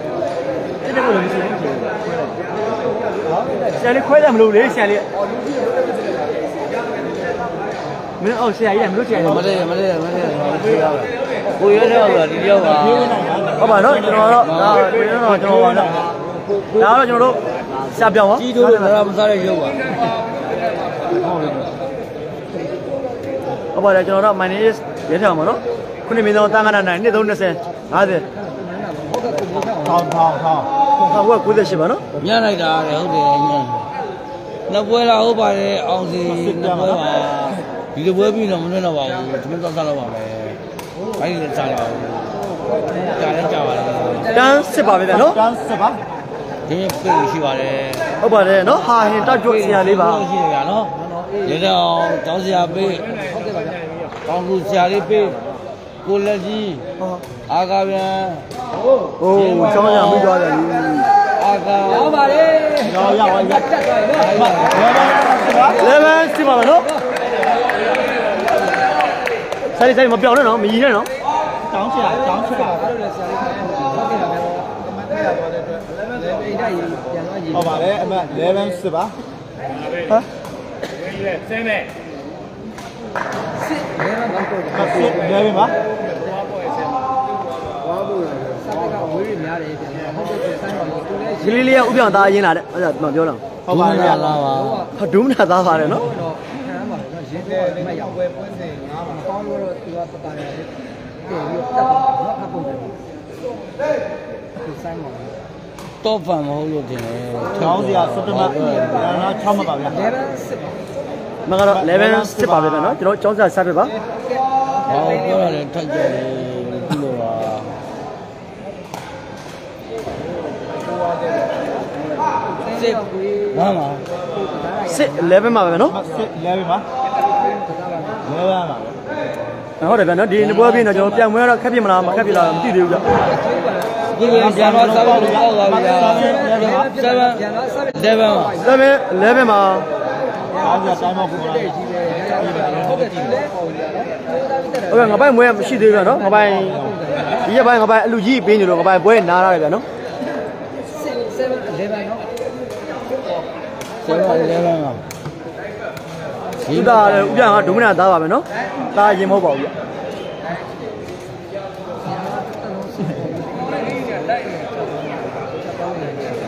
အဲ့ဒါကိုလည်းမရှိဘူးခွဲလိုက်ဆရာလေးခွဲတယ်မလို့လေဆရာလေးမင်းအော်ဆရာကြီးကမလို့ဆရာကြီးမလေးမလေးမလေးကိုရဲတော့ဗျာဒီရောက်ပါဟုတ်ပါနော်ကျွန်တော်တော့ဒါကိုရတော့ကျွန်တော်ပါနော်ဒါတော့ကျွန်တော်တို့ဆရာပြောင်းပါကြီးတို့လည်းမစားတဲ့ရုပ်ပါဟုတ်ပါတယ်ကျွန်တော်တို့ my name is ရဲထောင်ပါနော်ခုနှစ်မင်းသောတန်ခါနာနိုင်2320 50ထောင်းထောင်းထောင်းဟောက 98ပါနော်ညလိုက်တာလေဟုတ်တယ်ညနှစ်ပွဲလာဟုတ်ပါတယ်အောင်စီနှစ်ပွဲပါဒီလိုပွဲပြီးတော့မလွတ်တော့ပါဘူးဒီလိုတော့စားတော့ပါမယ်ဘာကြီးလဲစားတော့ကြားလဲကြားပါလားတန်းစစ်ပါပဲဗျာနော်တန်းစစ်ပါဒီပြေရှိပါတယ်ဟုတ်ပါတယ်နော်ဟာဟင်တတ်ကြွဆရာလေးပါရှိတယ်ဗျာနော်ဒီတော့ကျောင်းဆရာပေးကောင်းလူဆရာလေးပေးကိုလက်ကြီးဟောအာကာပြန် ဟိုကျောင်းရမိသွားတယ်အာကာရောက်ပါလေရောက်ရောက်ရောက်တက်သွားပြီနော်ဘယ်မှာစစ်ပါ11စစ်ပါမယ်နော်ဆိုင်ဆိုင်မပြောင်းနဲ့နော်မကြီးနဲ့နော်တောင်းချာတောင်းချာအဲ့လိုလဲဆရာလေးဟုတ်ကဲ့ပါဗျာတမန်တက်ရသွားတဲ့အတွက်လည်းပိတ်တိုက်ရင်ပြန်သွားရင်ဟုတ်ပါတယ်အမ11စစ်ပါဟမ်စစ်လဲတော့တော့တော့မစစ်11ပါ စက်ကဝေးရများတယ်ပြန်ဟုတ်ကဲ့ဆိုင်ပါလို့ကိုလည်းကလေးလေးကဥပြောင်းသားရင်းလာတဲ့အဲ့ဒါမပြောတော့ဟုတ်ပါတယ်ဗျာလာပါဟာဒုမနာသားပါတယ်နော်တော့ခံရမှာတော့ရင်းတော့မရောက်ပွဲပွဲစဉ်ငါးပါပေါင်းလို့တော့သူကပတာရတယ်ပြင်ပြီးတက်တော့အပုံတယ်ဒီဆိုင်မှာတော့ဖန်မဟုတ်လို့တင်တယ်တောင်းစရာစစ်တမနော်6မှတ်ပါဗျာ11စစ်ပါမကတော့11စစ်ပါပဲဗျာနော်ကျွန်တော်ကျောင်းစာဆက်ပြပါဟောပြောရတယ်ထိုက်ကြတယ်ဒီလိုပါ စစ်ဝေးဘာမှစစ်11ပါပဲနော်မစစ်11ပါ11ပါဗျာဟုတ်တယ်ဗျာနော်ဒီပွဲပြင်းတော့ကျွန်တော်ပြန်မွေးတော့ခက်ပြမလားမခက်ပြလားမသိသေးဘူးဗျဒီလိုပြန်တော့စားလို့ပေါ့ပါဗျာ7 7ပါ7 11ပါတောင်းချာတိုင်းမဟုတ်ဘူးလားဟုတ်ကဲ့ဒီလဲပေါ့လေနော်ဟုတ်ကဲ့ငါပိုင်မွေးမရှိသေးဘူးဗျာနော်ငါပိုင်ဒီရက်ပိုင်းငါပိုင်အလူကြီးပေးနေလို့ငါပိုင်ပွဲနားရတယ်ဗျာနော် 7 11နော် 7 11ပါဒီသားလည်းဥပြကဒုမနာသားပါပဲနော်သားရင်မဟုတ်ပါဘူးဗျအဲ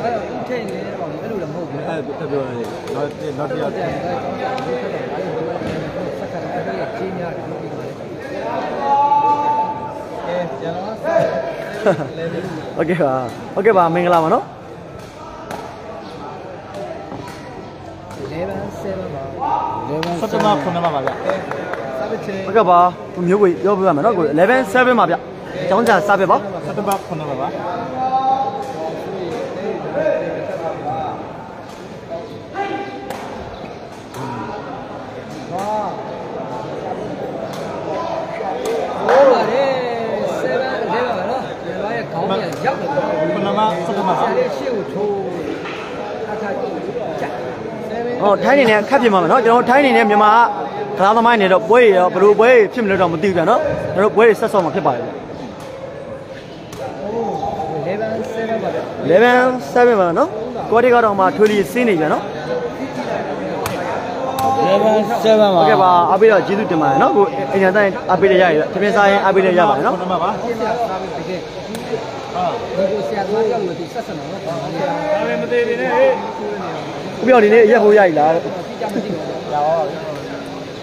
့တော့ထိတ်နေတော့အဲ့လိုလည်းမဟုတ်ဘူးအဲ့ဒါပြောရတယ်တော့တော့တရားစက္ကန့်အဲ့ဒါကြီးများတယ်ဒီမှာဟုတ်ကဲ့ပါဟုတ်ကဲ့ပါမင်္ဂလာပါနော်11 7ပါ 11စစ်တမ9ပါပါဗျာဟုတ်ကဲ့ပါမျိုးကိုပြောပြရမယ်နော်ကို11 7ပါဗျကျောင်းစာစပဲပါစစ်တမ9ပါပါဟုတ်ပါတယ်7 11ပါနော်ဒီဘာရဲ့ခေါင်းပြန်ရောက်တယ်နော်9ပါစစ်တမဆပါရာလေးရှေ့ကိုထိုးအခါကြည့်ချက်7 ဟောထိုင်းနေနဲ့ခက်ပြင်ပါမယ်နော်ကျွန်တော်ထိုင်းနေနဲ့မြန်မာကခတရားသမိုင်းနေတော့ပွဲရောဘယ်လိုပွဲဖြစ်မလဲတော့မသိဘူးဗျာနော်ကျွန်တော်ပွဲဆက်ဆော့မှာဖြစ်ပါတယ်11 7ပါဗျ11 7ပါနော်ကွာတီကတော့မှထွေးလီစင်းနေပြန်နော်7 7ပါဟုတ်ကဲ့ပါအားပေးတော့ကျေးဇူးတင်ပါတယ်နော်ကိုအင်ဂျင်တိုင်းအားပေးရရရတပင်းစားရင်အားပေးရရပါတယ်နော်ခုနမှာပါဆရာစားပြီးတကယ်ဟာဒီကိုဆရာသွားကြောက်လို့ဒီဆက်စံတော့ဆရာဒါပဲမသေးသေးနဲ့ဟေး ဥပြောင်းဒီနေ့ရက်ဟိုရည်လားတိကျမသိဘူး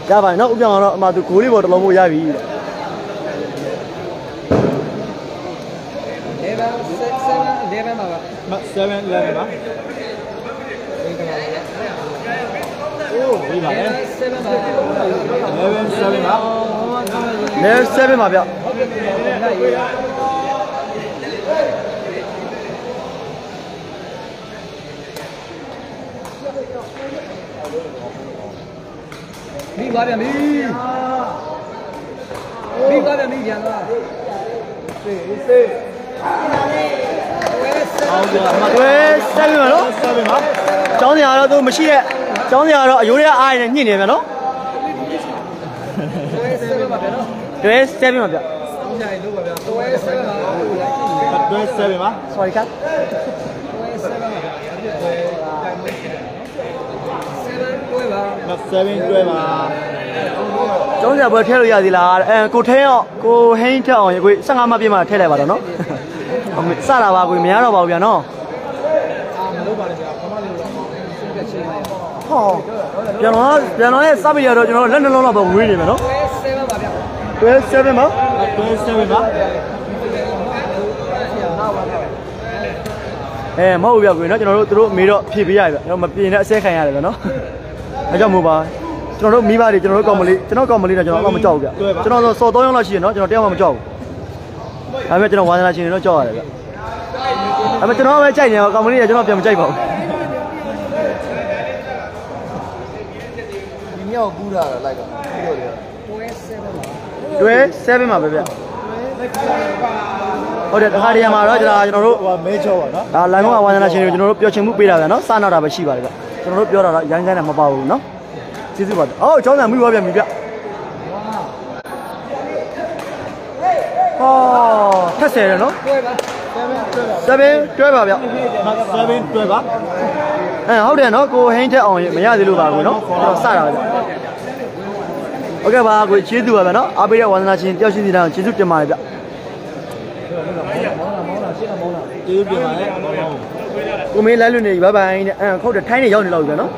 ရပါတယ်နော်ဥပြောင်းကတော့အမှသူဂိုးလေးပေါ်တစ်လုံးမို့ရပြီ11 7 11ပါဗျ7 11ပါအိုးဒီပါလေ7ပါ11 7ပါနဲ7ပါဗျ မိသွားပြန်ပြီမိသွားပြန်ပြီပြန်သွားစေးစေးအောင်ကြမှာတွဲ7ပါနော်7ပါကျောင်းစရာတော့သူမရှိတဲ့ကျောင်းစရာတော့အယိုးရအားရနဲ့ညှိနေပြန်နော်ဝဲ7ပါဗျနော်တွဲ7ပါဗျဆောင်းကြရင်လို့ပါဗျဝဲ7ပါတွဲ7ပါ sorry ကဝဲ 712ပါကျောင်းဆရာဘွဲထည့်လို့ရသေးလားအဲကိုထင်းအောင်ကိုဟင်းထက်အောင်ရေကို15မှပြည့်မှထည့်လိုက်ပါတော့နော်စတာပါကိုမရတော့ပါဘူးဗျာနော်အာမလုပ်ပါနဲ့ဗျာဘာမှလုပ်ဟောကျွန်တော်ကျွန်တော်ရဲ့စပိရတော့ကျွန်တော်လက်နှလုံးတော့ပဲဝေးနေမယ်နော်27ပါဗျာ27ပါ27ပါအဲမဟုတ်ဘူးဗျာကိုနော်ကျွန်တော်တို့တို့အမေတော့ဖြည့်ပေးရပြီဗျာကျွန်တော်မပြင်တဲ့အစဲခံရတယ်ဗျာနော် အဲကြောင့်မို့ပါကျွန်တော်တို့မိဘတွေကျွန်တော်တို့ကောင်းမလေးကျွန်တော်ကောင်းမလေးတော့ကျွန်တော်အောက်မကြောက်ဘူးဗျကျွန်တော်ဆိုစော်3ယောက်လောက်ရှိရနော်ကျွန်တော်တယောက်မှမကြောက်ဘူးဒါပေမဲ့ကျွန်တော်ဝါသနာရှင်တွေတော့ကြောက်ရတယ်ဗျဒါပေမဲ့ကျွန်တော်ပဲကြိုက်နေတော့ကောင်းမလေးကကျွန်တော်ပြန်မကြိုက်ပါဘူးဒီမြောက်ကူးတာလိုက်တော့ပြီးတော့လေဝဲ7ပါတွဲ7ပါပဲဗျဟုတ်တယ်တခါတရံမှာတော့ကျွန်တော်တို့ဟိုမဲချောပါနော်ဒါလိုင်းမောကဝါသနာရှင်တွေကျွန်တော်တို့ပျော်ချင်မှုပေးတာဗျာနော်စနောက်တာပဲရှိပါတယ်ဗျ ကျွန်တော်တို့ပြောတာတော့ရိုင်းကိုင်းတာမပါဘူးနော်ကျေးဇူးပါအော်ကျောင်းသားမှုပါဗျမိဗျဟောထက်ဆယ်ရနော်ဝဲပါ7တွဲပါဗျ7တွဲပါအဲဟုတ်တယ်နော်ကိုဟင်းချက်အောင်မရသေးလို့ပါကိုနော်ကျွန်တော်စတာပဲဗျဟုတ်ကဲ့ပါကိုကျေးဇူးပါဗျနော်အားပေးတဲ့ဝါသနာရှင်တယောက်ရှိနေတာကျေးဇူးတင်ပါတယ်ဗျ ကျေးဇူးတင်ပါတယ်ကိုမေးလိုက်လို့နေပြီဘိုင်ဘိုင်တဲ့အဲခုတ်တယ်ထိုင်းနေရောက်နေလောက်ပြီဗျနော်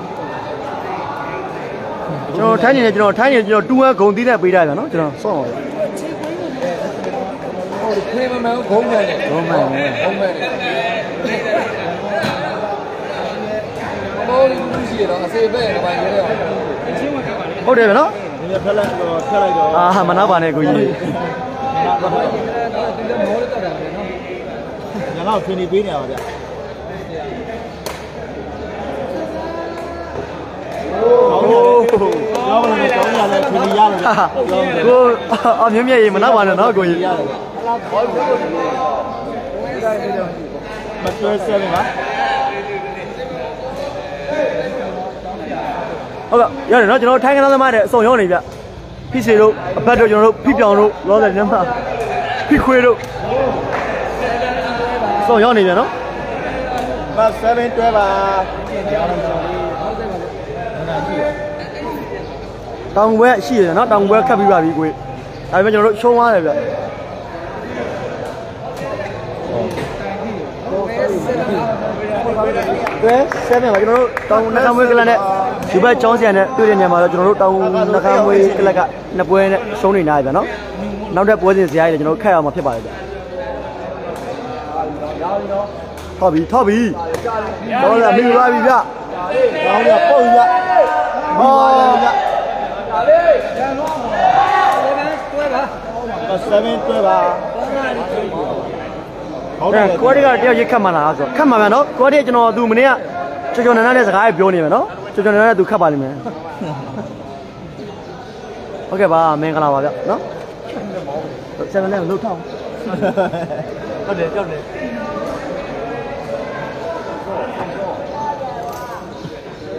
ကျွန်တော်ထိုင်းနေတယ်ကျွန်တော်ထိုင်းနေကျွန်တော်တူဝဲဂုံသီးနဲ့ပေးတာဗျနော်ကျွန်တော်စောင့်ပါဗျဟိုခွေးမမှန်ခုံးမယ်လေဘုံမှန်နေခုံးမယ်လေဘောလေးကူးရှိရတော့အစေပဲကပိုင်းရဲအောင်ဟုတ်တယ်ဗျနော်ဒီနေ့ဖက်လိုက်တော့ဖက်လိုက်တော့အာမနာပါနဲ့ကိုကြီး ဒီလည်းတော့မောလေးတော့တာပဲနော် ညတော့ထွေနေပေးနေရပါဗျโอ้ကျောင်းလည်းကျောင်းရလည်းထွေနေရတယ်ဗျကိုအမြင့်မြတ်ရေမနာပါနဲ့နော်ကိုကြီးရတယ်မတွဲ7ပါဟုတ်ကဲ့ရတယ်နော်ကျွန်တော်ထိုင်းကန်းသမားတဲ့အစုံရောက်နေဗျဖိစီတို့အဖက်တို့ကျွန်တော်တို့ဖိပြောင်တို့လောတယ်ညမှာဖိခွေးတို့ အစုံရောက်နေပြန်နော်မ7တွဲပါတောင်ပွဲရှိတယ်နော်တောင်ပွဲခတ်ပြီးပါပြီကိုကြီးဒါပေမဲ့ကျွန်တော်တို့ရှုံးသွားတယ်ဗျကဲဆဲပြန်ပါကျွန်တော်တို့တောင်နှခမ်းမွေးကလပ်နဲ့ဒီဘက်ကျောင်းဆရာနဲ့တွေ့တဲ့နေရာမှာတော့ကျွန်တော်တို့တောင်နှခမ်းမွေးကလပ်ကနှစ်ပွဲနဲ့ရှုံးနေနိုင်ဗျာနော်နောက်တဲ့ပွဲစဉ်ဇာတ်ရည်ကျွန်တော်တို့ခက်အောင်မှာဖြစ်ပါတယ်ဗျ ထောက်ပြီထောက်ပြီတော့လာမိသွားပြီဗျကျောင်းရပုတ်ရဟောတွဲပါ7တွဲပါဟုတ်တအဲယ်ကိုရီးယားတယောက်ရိတ်ခတ်မှလားဆိုခတ်မှဗျာနော်ကိုရီးယားကျွန်တော်သူမနေ့ကကျော်ကျော်နန်းနန်းနဲ့စကားပြောနေမယ်နော်ကျော်ကျော်နန်းနန်းနဲ့သူခတ်ပါလိမ့်မယ်ဟုတ်ကဲ့ပါမင်္ဂလာပါဗျနော်ဆယ်နဲ့လှုပ်ထောင်းဟုတ်တယ်ကြောက်တယ်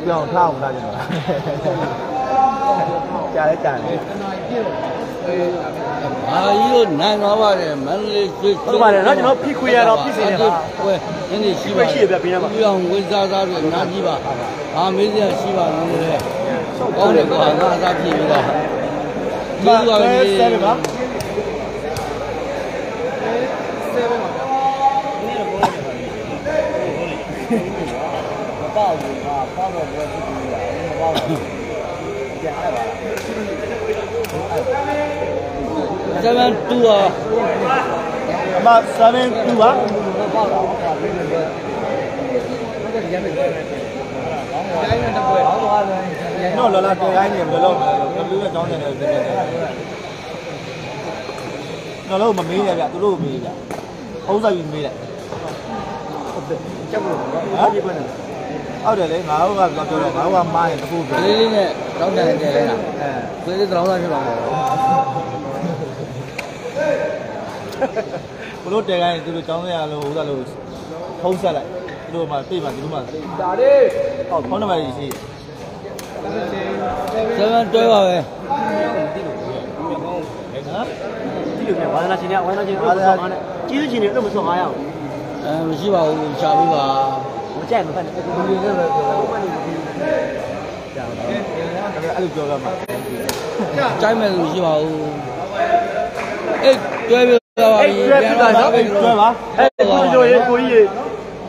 ပြောင်းထားအောင်လားကျွန်တော်ကြာလဲကြာတယ်အာကြီးတို့နိုင်သွားပါတယ်မန္တလေးကျွေးဟုတ်ပါတယ်နော်ကျွန်တော်ဖိခွေရတော့ဖြစ်စီနေပါဝဲနည်းနည်းရှိပါရှိရပြပေးရပါပြီးအောင်ဝိစားသားတွေအများကြီးပါအာမေးစရာရှိပါလို့လေကောင်းတယ်ကွာငါအစားဖြစ်ပြီးတော့ဒီလိုပါပဲဆယ်ပါပေါ့ဘူးဟာပေါ့တော့ဘယ်ဖြစ်ပြီး လဲမပေါ့ဘူးပြန်အဲ့ပါ7 2อ่ะအမ7 2ပါပေါ့တော့ဟုတ်ပါဘူးဟုတ်တယ်ဒီကနေ့တော့တိုင်းနဲ့တပွဲဟောသွားတယ်တော့လောလာတွေ့တိုင်းနေဘယ်လိုလုပ်လဲဘယ်လိုအကြောင်းနေလဲပြပြတယ်တော့လို့မမေးရဗျသူတို့မေးကြဥစ္စာယူမေးတယ်ချက်ဖို့ဟုတ်ပြီဘယ်နဲ့ ဟုတ်တယ်လေငါတို့ကပြောတော့ငါတို့ကမားရင်တခုပဲကလေးလေးနဲ့တောင်းတန်တယ်လဲလားအဲကလေးလေးတောင်းတဖြစ်ပါမယ်ဘလို့တဲတိုင်းသူတို့ចောင်းရလို့ဥစ္စာလို့ဖုံးဆက်လိုက်သူတို့မှပြေးမှသူတို့မှဒါလေးဟုတ်ဖုန်းနံပါတ်ရှိ7တွဲပါပဲနော်ဒီလိုမျိုးဝါသနာရှင်တွေကဝါသနာရှင်တွေတော့ဆောင်းနဲ့ကျေးဇူးရှင်တွေတော့မဆောင်းရအောင်အဲမရှိပါဘူးရှာပြီးပါမ ကြိုက်မဖက်နဲ့ဒီလိုမျိုးပဲပြောတော့မှနေပြီအဲ့လိုပြောရမှာကြိုက်မဲ့လူရှိပါဘူးအေးတွဲပြီးတော့ပါပြီပြန်တော့ပါပြီတွဲပါအဲ့ကိုကျော်ရေကိုကြီးရေ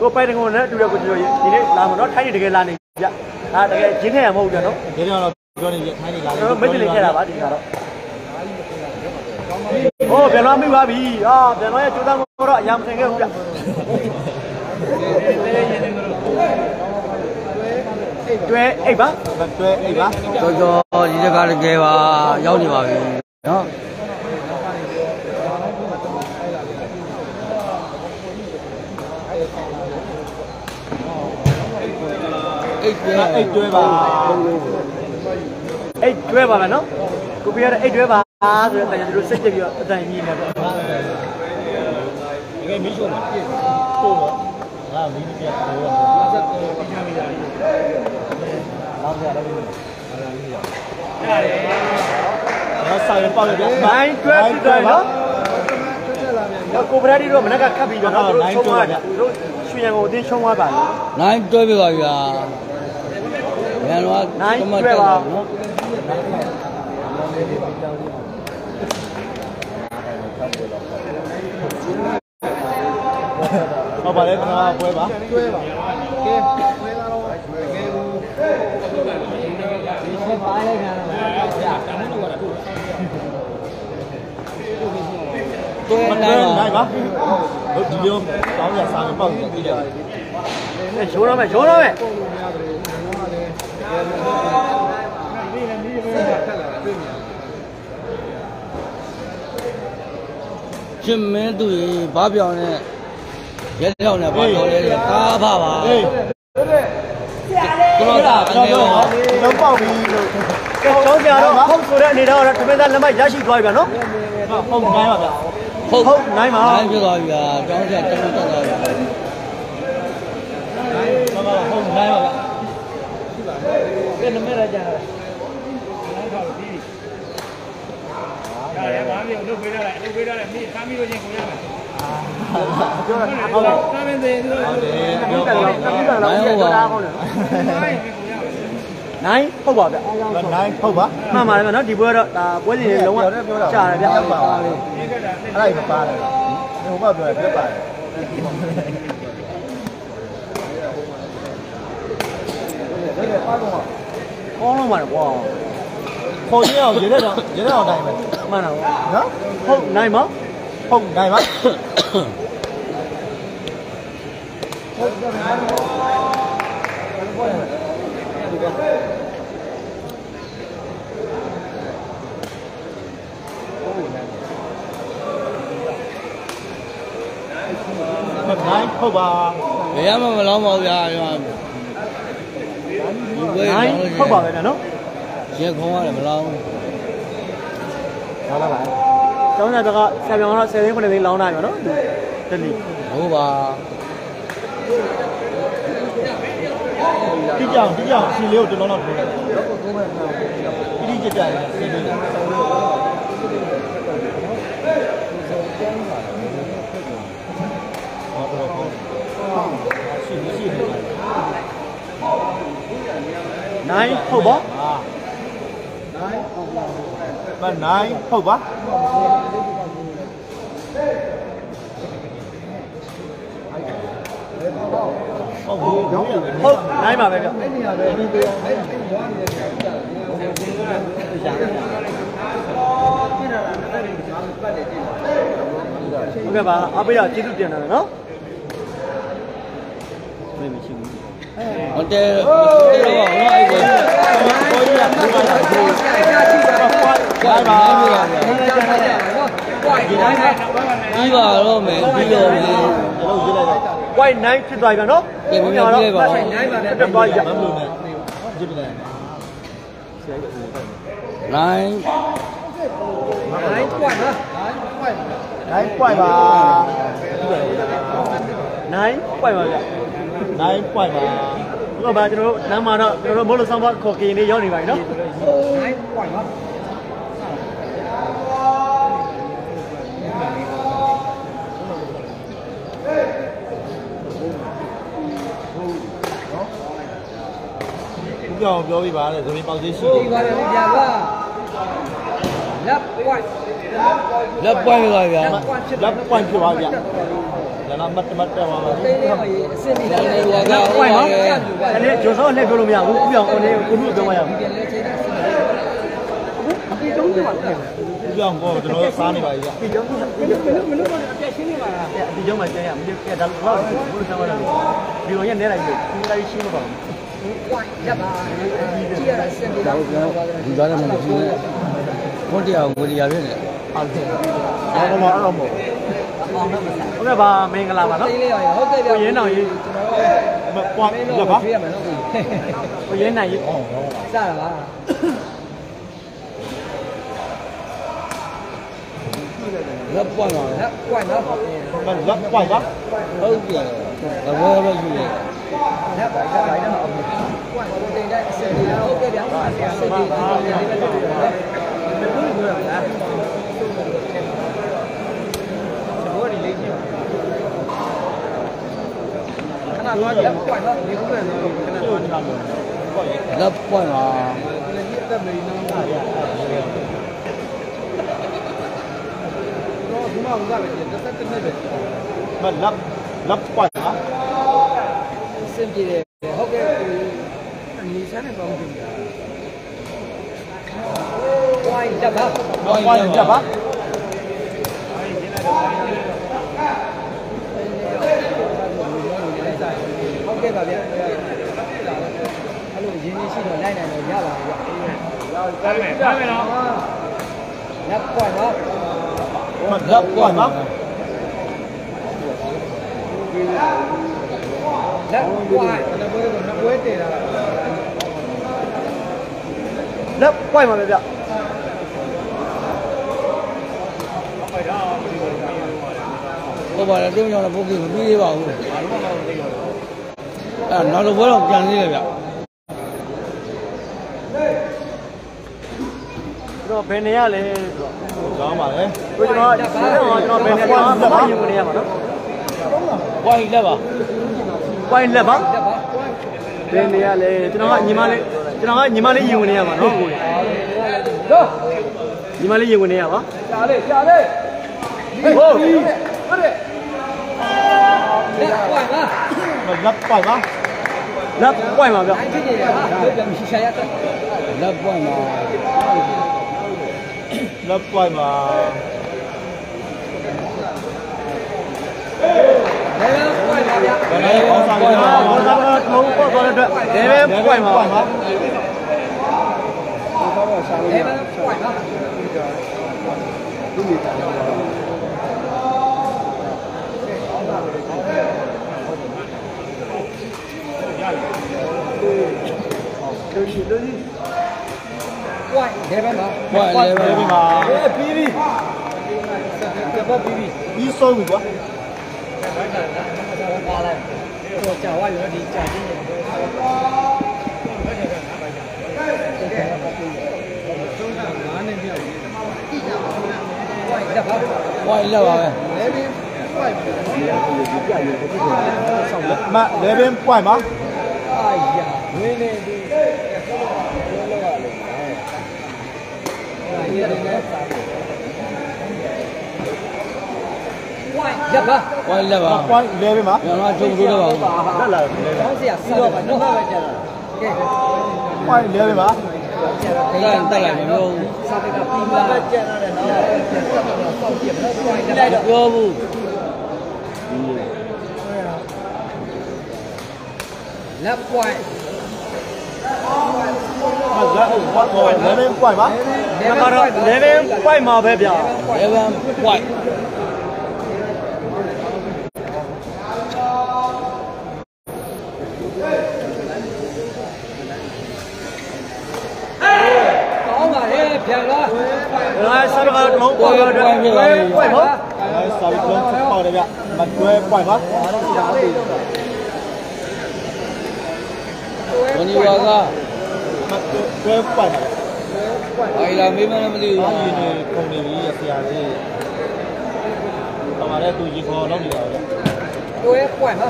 ကိုပိုက်တကုန်းနဲ့တူတဲ့ကိုကျော်ရေဒီနေ့လာမတော့ထိုင်းနေတကယ်လာနေကြအာတကယ်ရင်းခဲ့ရမဟုတ်ကြနော်ဒီတော့ပြောနေထိုင်းနေလာကျွန်တော်မစ်တလင်ခဲ့တာပါဒီကတော့ဟောပြန်လာမိပါပြီအာပြန်လာရဲ့ကျိုးသားမို့တော့အရာမထင်ခဲ့ဘူးဗျ တွဲအိတ်ပါတွဲအိတ်ပါတော်တော်ဒီတကားတကယ်ပါရောက်နေပါပြီနော်အေးတွဲအိတ်တွဲပါအိတ်တွဲပါလားနော်ကိုပြရတဲ့အိတ်တွဲပါဆိုတဲ့တိုင်သူတို့စိတ်ကြပြီးတော့အတိုင်ကြီးနေပေါ့ဒီကမီးရှို့မှာပို့တော့ငါမီးပြတ်တော့နောက်ဆက်တော့ပြချမိတာလေ နောက်ဆက်တော့နောက်ဆိုင်ပေါက်ရပြနိုင်တွဲပြီးတော့နော်တော့ကိုဗရာဒီတို့မနက်ကခတ်ပြီးတော့နော်သူတို့ချုံသွားတယ်သူတို့ရွှေရံကိုအတင်းချုံသွားပါလို့နိုင်တွဲပြပါဗျာရန်တော့နိုင်တွဲပါနော်ဟုတ်ပါလေခဏပွဲပါတွဲပါကဲတွဲသားတော့ကဲဘူးဒီချက်ပိုင်း လိုက်ခံရမှာဗျာတွဲမနိုတွဲင်ပါနိုင်ပါဟုတ်ဒီလိုတောင်းရစာပေါက်နေပြီလေအဲရိုးတော့မယ်ရိုးတော့မယ်ရှင်မင်းသူကြီးဘာပြောင်းနဲ့ရဲတောင်နဲ့ဘာပြောလဲကားဖပါဟေး ကျွန်တော်သာတတော့ကယ်တော့ပါလုံးပေါက်ပြီလို့ကဲကျောင်းကြတော့ဟုတ်ဆိုတဲ့အနေတော့တမင်သားလက်မရရှိသွားပြီဗျာနော်ဟုတ်နိုင်ပါဗျာဟုတ်ဟုတ်နိုင်ပါနိုင်ပြသွားပြီဗျာကျောင်းဆက်တက်တက်တက်သွားပြီဟုတ်ပါဟုတ်နိုင်ပါဗျာကဲနမဲရကြတာရတယ်ဘာမျိုးလုပ်ပေးရတယ်လုပ်ပေးရတယ်မိသားမိလို့ချင်းကိုရမယ် ပြောတာဟုတ်တယ်သားမင်းသေးသူတို့ဟုတ်တယ်တပြောမင်ပါသားလောက်တမင်သားလောက်ပြတော့တာဟုတ်တယ်နိုင်ပြီကိုရမယ်နိုင်ဟုတ်ပါဗျာနိုင်ဟုတ်ပါမှန်ပါတယ်ဗျာနော်ဒီပွဲတော့ဒါပွဲစဉ်လုံးဝရှာတယ်ဗျာဟုတ်ပါပါလေအဲ့ဒါမပါတယ်ဟိုဘပြောရပြပါတယ်ကောင်းလုံးပါတယ်ကွာခေါ်ချင်းအောင်ရေတဲ့တော့ရေတဲ့အောင်တိုင်းပဲမှန်တာပေါ့နော်ဟုတ်နိုင်ပါ ဟုတ်နိုင်ပါနိုင်ဟုတ်ပါဘယ်မှမလောင်းပါဘူးဗျာဒီမှာဒီဝေးနိုင်ဟုတ်ပါပဲနော်ရေခုံးရတယ်မလောင်းလာလာပါ ကျောင်းသားကဆယ်ပြောင်းတော့10သိန်း9သိန်းလောင်းနိုင်ပါနော်တလီဟုတ်ပါကတိကျအောင်တိကျအောင်အရှင်လေးကိုတလုံးတော့ထိုးတယ်တိတိကျကျလေးဆင်းနေတယ်ဟောတော့ဟောရှိရှိနေတယ်နိုင်ဟုတ်ပါမနိုင်ဟုတ်ပါ ဟုတ်ဘူးဟုတ်ဟုတ်နိုင်ပါပဲဗျဟုတ်ကဲ့ပါအပေးရကျေးဇူးတင်တယ်နော်မေးမရှိဘူးဟုတ်တယ်တယ်တော့နော်အဲ့ကိုကြိုက်ကြပါကွာပါပြီးပါတော့မယ်ပြီးတော့မယ် white 9ဖြစ်သွားပြီဗျနော်ကဲမင်းပြလိုက်ပါဦးတက်သွားကြမလို့နဲ့ကြည့်ပြတယ်နိုင်နိုင်ကွက်နော်နိုင်ပွိုင်ပါနိုင်ပွိုင်ပါဗျနိုင်ပွိုင်ပါဟုတ်ပါကျွန်တော်တို့လမ်းမှာတော့ကျွန်တော်တို့မိုးလို့ဆောင်ပါခေါ်ကင်လေးရောက်နေပါပြီနော်နိုင်ကွ က်နော်ဦးပြောင်းပြောပြပါလေဇမင်းပေါက်သေးရှိဒီတယ်ပါတယ်ဗျာကလက်ကွက်လက်ပွိုင်းပါဗျာကွက်ဖြစ်လက်ပွိုင်ဖြစ်သွားဗျဒါနာမတ်မတ်တက်ပါပါသေးလေးမကြီးအစစ်နေတယ်လက်ပွိုင်နော်အဲ့ဒီဂျွန်ဆောင်းနဲ့ပြောလို့မရဘူးဥပအောင်ကိုနေကိုမှုပြောမရဘူးဒီလက်ချိန်နဲ့စစ်နေတယ်အပြီးတုံးတယ်ပါလေဦးပြောင်းကိုကျွန်တော်စားနေပါပြီဗျဒီကြောင့်ဒီကြောင့်မလို့မလို့တော့အပြည့်ရှင်းနေပါလားဒီကြောင့်မှကျန်ရမင်းကဒါတော့ဘုရားဆောင်ရတယ်ဒီလိုရနေလိုက်လို့ဒီလိုက်ရှင်းမပါဘူး ကွက်လက်ပါကြည့်ရတာစစ်နေတာဒီသားနဲ့မကြည့်နဲ့ဘုတ်တရားကိုတရားပြည့်နေဟုတ်ကဲ့အော်တော့မအဲ့တော့မဟုတ်အောင်တော့မစားဟုတ်ကဲ့ပါမင်္ဂလာပါနော်သေးလေးရဟုတ်ကဲ့ဗျာကိုရင်းအောင်ရေးမပွိုင်မင်းရတို့ပါထွေးရမယ်နော်ကိုကိုရင်းနိုင်ရေးစတာပါ လက်ပွိုင်းပါလက်ကွက်နော်လက်ပွိုင်ပါဟုတ်ပြီသဘောတော့ယူတယ်လက်ပါလက်ပါတော့ကွက်ကိုတင်တဲ့အစစ်နေတာဟုတ်ကဲ့ဗျာစစ်နေဒီလိုလေးပဲလုပ်ရတယ်ဘယ်လိုပြောရ မလဲဘောဒီလေးကြီးခဏတော့လက်ကွက်နော်ဒီကုန်းနဲ့တော့ခဏတော့ချမ်းလို့လက်ပွိုင်းပါလည်းဒီအသက်မေးနေတော့တော့ဒီမှာဥစားပဲတက်တက်တက်ပဲမလက်လက်ပွိုင်ပါစင်ပြေတယ်ဟုတ်ကဲ့ဒီစမ်းနေကောင်းပြီဝိုင်းတက်ပါပွိုင်ကြပါဟုတ်ကဲ့ပါဗျအဲ့လိုရင်းရင်းရှိတော့နိုင်နိုင်တော့ရပါပြီဗျဒါပဲဒါပဲနော်လက်ပွက်နော် လက်ပွိုင်ပါလက်ပွက်နှစ်ပွဲတော့နှစ်ပွဲတင်တာလက်ပွိုင်ပါပဲဗျဟုတ်ပါတ ယ်တင်းကြောင်လည်းပုတ်ကြီးမပြီးသေးပါဘူးအဲ့နောက်တစ်ပွဲတော့ပြန်သေးတယ်ဗျကျွန်တော်ဘယ်နေရလဲဆိုတော့ကောင်းပါလေကိုကျွန်တော်ကျွန်တော်ဘယ်နေရလဲဘာမှယူနေရမှာနော်ပွိုင်းလက်ပါပွိုင်လက်ပါလက်ပါဘယ်နေရလဲကျွန်တော်ကညီမလေးကျွန်တော်ကညီမလေးယူနေရမှာနော်ကိုတော့ညီမလေးယူနေရပါရှားလေးရှားလေးဟုတ်ဟုတ်တယ်လက်ပွက်နော်လက်ပွိုင်ပါလက်ပွိုင်ပါဗျနိုင်ဖြစ်နေ တယ်ဟာတို့ပြန်ရှာရတဲ့လက် point 11ပါ point 11ပါအေးပြီးပြီကဘာပြီးပြီပြီးဆုံးပြီကွာဘာသာပါလိုက်တော့ကြာဝါရောဒီကြာချင်းနေတော့ဘာသာကနားပါကြတယ်သုံးတာငါးနဲ့မြောက်ရေးတိကျပါဘူး point 11ပါ point 11ပါပဲ 11 point ပါအာယာဝင်းနေပြီ လက်ပါပဲမလေဘင်းပွိုင်ပါရပ်ပါဟိုလက်ပါပွိုင်လေဘင်းပါကျွန်တော်ချုပ်လို့တော့ပါဘူးတက်လာလေဘင်းကောင်းစရာဆက်တော့ပါတော့ပဲကျန်တာကဲပွိုင်လေဘင်းပါတက်လိုက်တက်လိုက်မပြောစာပေကပြီးလာပဲကျန်တာလည်းနော်ဆက်တော့ပေါက်ပြမလို့ပွိုင်းလိုက်တော့ပြောဘူးလက်ပွိုင်းမလက်ဟုတ်ပွိုင်လေဘင်းပွိုင်ပါဒါကတော့လေဘင်းပိုက်မှာပဲဗျာလေဗန်ပွိုက်ကောင်းပါလေပြန်လာ ဒါဆက် တော့လုံးပေါ်တော့တယ်ပိုက်နော်အဲစာပြီးလုံးချက်ပေါက်တယ်ဗျမတွဲပွိုင်ပါဝနီဝါကမတွဲပွိုင်ပါအိုင်လာမေးမလည်းမသိဘူးအားရင်းနေပုံနေပြီဆရာကြီးတမားတဲ့သူကြီးခေါ်တော့နေတာဗျ တွဲပွိုင်းပါ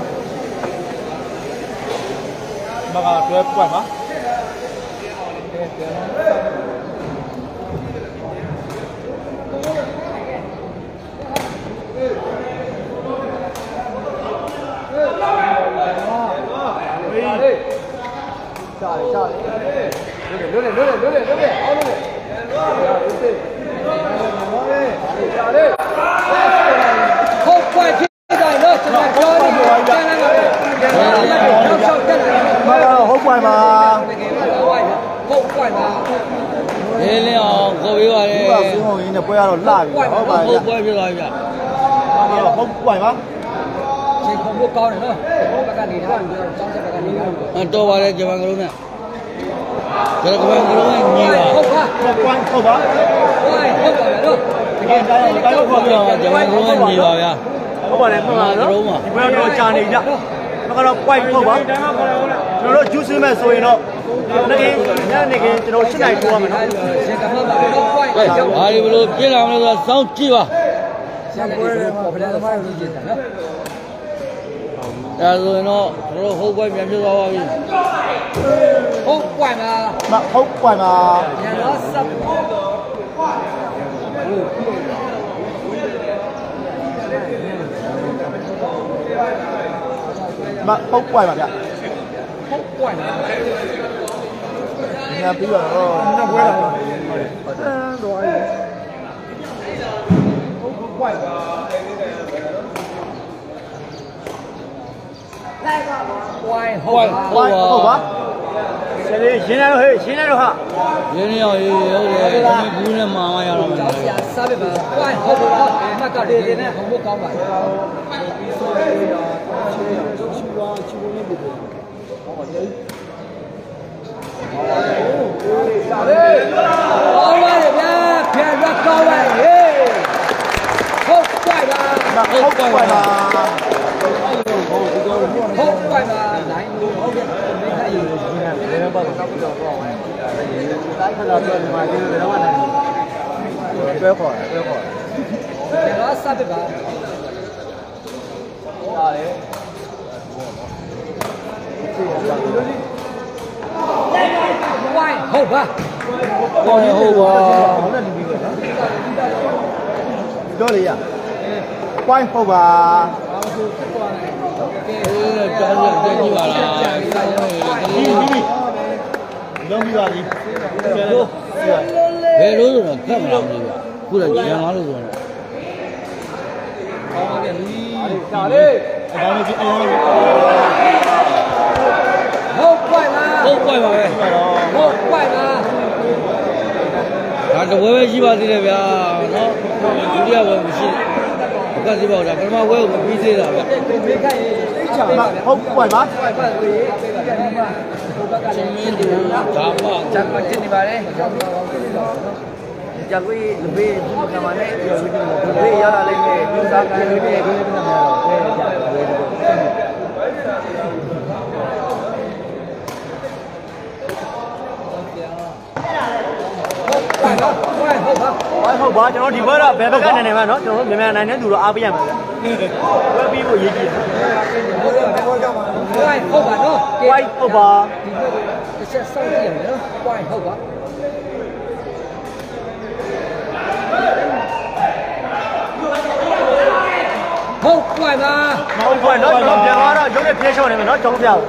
မကတွဲပွိုင်ပါ လွတ်လေလွတ်လေလွတ်လေလွတ်လေအောင်းလွတ်လေဟုတ်ပွိုင်းဖြစ်တိုင်းတော့ကျွန်တော်ပြောနေတယ်ကျန်လာပါပဲကျန်လာပါတော့ရှောက်တက်လာ မကတော့ဟုတ်ပွိုင်ပါ တကယ်တော့ဝိုင်းဟုတ်ပွိုင်းပါ လေးလင်းအောင်ခေါ် ပေးပါလေဒီကစင်းဟိုရင်းနဲ့ပွဲရတော့လှပြီဟုတ်ပါဟုရဲ့တ်ပွဲဖြစ်သွားပြီဟုတ်ပွိုင်ပါချိန်ခုံဖို့ကောင်းတယ်နော်ဘုဘကနေတာကျောင်းဆက်ဘကနေတာအတော်ပါလေဂျပန်ကလုံးနဲ့ ကျွန်တော်ကမန်ကလုံးနဲ့ညီပါဟုတ်ပါပွိုင်ဟုတ်ပါဝိုင်းဟုတ်ပါပဲနော်တကယ်တိုင်းတိုင်းဟုတ်ပါပြောတော့ဂျပန်ကလုံးနဲ့ညီပါဗျာဟုတ်ပါတယ်မှန်ပါနော်ဒီဘက်တော့ကြာနေကြဒါကတော့ point ဟုတ်ပါကျွန်တော်တို့ juice မဲ့ဆိုရင်တော့နေ့ကညနေခင်းကျွန်တော်7နိုင်ထိုးရမယ်နော်ရှင်ကမှပါတော့ဝိုင်းကဲဘာဒီဘလို့ပြစ်လာမလို့ဆိုစောင်းကြည့်ပါရှင်ပွဲတယ်ပေါ်ဖလဲသမားကိုကြည့်တယ်နော်ဒါဆိုရင်တော့ကျွန်တော်ဟုတ်ပွဲပြန်ဖြစ်သွားပါပြီဟုတ်ပွိုင်းပါမ ဟုတ်ပွိုင်ပါညတော့စပ်မဟုတ်ပွိုင်ပါဗျဟုတ်ပွိုင်းပါညာပြီးတော့နှစ်ပွဲလာဟုတ်တော့အဲ့ဟုတ်ပွိုင်ပါဝိုင်းဟုတ်ပါပွိုင်ဟုတ်ပါ ဆယ်လေးရင်းနေတော့ဟေးရင်းနေတော့ဟာရင်းနေအောင်ရေးဟုတ်တယ်ဒီဘူးနဲ့မာမရတော့မယ်ကျောင်းဆရာစားပြပါဝိုင်းဟုတ်ပါအမှတ်ကတည်းကနဲ့ခုံဖို့ကောင်းပါလေကောင်းပါလေဗျာပြန်ရကောင်းပါလေဟုတ်ပွိုင်းပါမဟုတ်ပွိုင်ပါဟုတ်ပွိုင်းပါနိုင်လို့ဟုတ်ကဲ့မိခါယူလို့ရှိနေ တယ်ဘာလို့ကောက်တော့တော့တိုင်းခလာတော့ဒီမှာဒီလိုတော့နိုင်တွဲခေါ်တွဲခေါ်တယ်တော့စပ်ပြပါဝိုင်းဟုတ်ပါဟုတ်တယ်ဟုတ်ပါတော့လေရပွိုင်ဟုတ်ပါအေးကြောင်းရတဲ့ကြည့်ပါလားဒီဒီ လုံးပြီးပါပြီကျန်တော့ဘယ်လိုဆိုတော့ကတ်မလာဘူးဗျာခုတော့ဂျန်ကားလို့ဆိုတော့ကောင်းပါပြီလူကြီးဒါလေအကောင်းကြီးအရင်ကဟုတ်ပွိုင်းပါဟုတ်ပွဲပါပဲဟုတ်ပွိုင်းပါဒါတပွဲပဲရှိပါသေးတယ်ဗျာနော်ဒုတိယပွဲမရှိအကစီပေါ့ဒါပထမပွဲကိုမပြီးသေးတာဗျာကိုမိခါရေးသိချာပါဟုတ်ပွိုင်ပါပွိုင်းပါလူကြီးဒီမှာဟိုဘက်က ချင်းလည်းမင်းတို့ဒါမှဂျန်မတင်နေပါလေဂျန်မကောင်းတယ်နော်ကြာကိုလဘေးဒီကမှာနဲ့လဘေးရလာလိမ့်မယ်ဒီစားကလေးတွေဒီနေ့ကမှာတော့ကြာဝေးတယ်ဝိုင်းဟုတ်ဝိုင်းဟုတ်ဟုတ်ပါဟုတ်ပါကျွန်တော်ဒီဘက်တော့ဘယ်ဘက်ကနိုင်နေမှာနော်ကျွန်တော်တို့မြန်မာနိုင်တဲ့သူတော့အားပေးရမှာဗျဝယ်ပြီးဖို့ရေးကြည့်တယ် ဟုတ်ပါနော်ဝိုင်းဟုတ်ပါဒီဘက်တစ်ချက်စောင့်ကြည့်ရမယ်နော် point ဟုတ်ပါဟုတ် point ပါမဟုတ်ဘူးနော်ကျွန်တော်ပြန်သွားတော့ရုပ်နဲ့ပြေးချောင်းနေမယ်နော်ကျွန်တော်ပြအောင်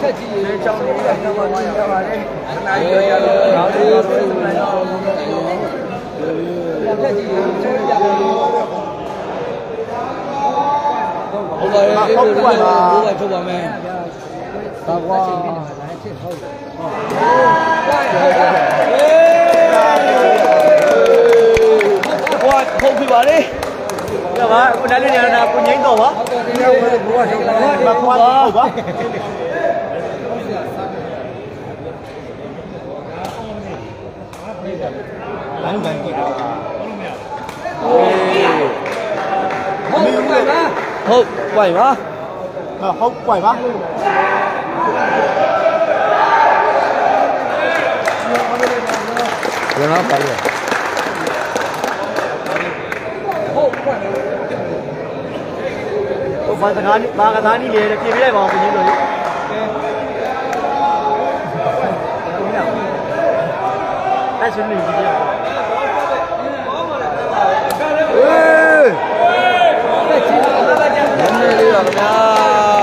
ထက်ကြည့်ရင်ကြောင်းနေတယ်တော့ပါရပါတယ်ခဏကြီးရရတော့နောက်လေးဆိုရင်တော့ထက်ကြည့်ရင်ကျောင်းကြပါလို့ဟုတ်ပါရဲ့ဒီလိုလိုဘိုးကထုတ်ပါမယ်သာကွာဟု တ်ဟုတ်ဟုတ်ဟိုဟုတ်ပြီပါလေကပါခုနလေးနေတာကိုငိမ့်တော့ပါဟုတ်တယ်ဒီလိုဘိုးကထုတ်ပါမခွာဟုတ်ပါ လမ်းကန်ကြည့်တော့ဟုတ်ပါလားဟုတ်ဝိုင်းပါဟုတ်ကွိုင်ပါကျွန်တော်ပါလေဟုတ်ပါဟိုဘာစကားဘာကစားနည်းလေပြေးပြလိုက်ပါအောင်ကိုကြီးတို့အဲ့ရှင်နေကြည့်ရအောင် ဟေး တက်ကြည့်ပါဘာကြမ်း န ည်းနည်းလေးပါခင်ဗျာ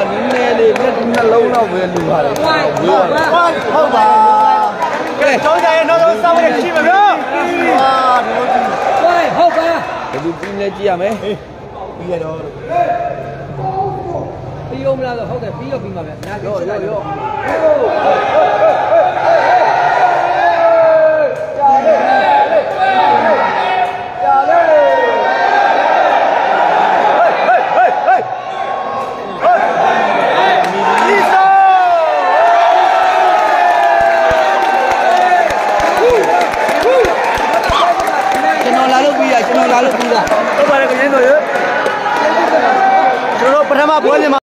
နည်းနည်းလေးမျက်နှာလုံးတော့ပဲလူပါတယ် point ဟုတ်ပါဟုတ်ပါကဲကျောင်းကြရဲ့နောက်ဆုံးစောင့်ရရှိမှာဗျာဟာဒီလိုကြည့် point ဟုတ်ပါဘယ်သူပြင်းလဲကြည့်ရမယ်ပြီးရတော့ပြီးအောင်မလားဆိုဟုတ်တယ်ပြီးရောပြီးမှာဗျာနားကြောရောရော ကျွန်တော်လာလို့ ပြီးတာကျွ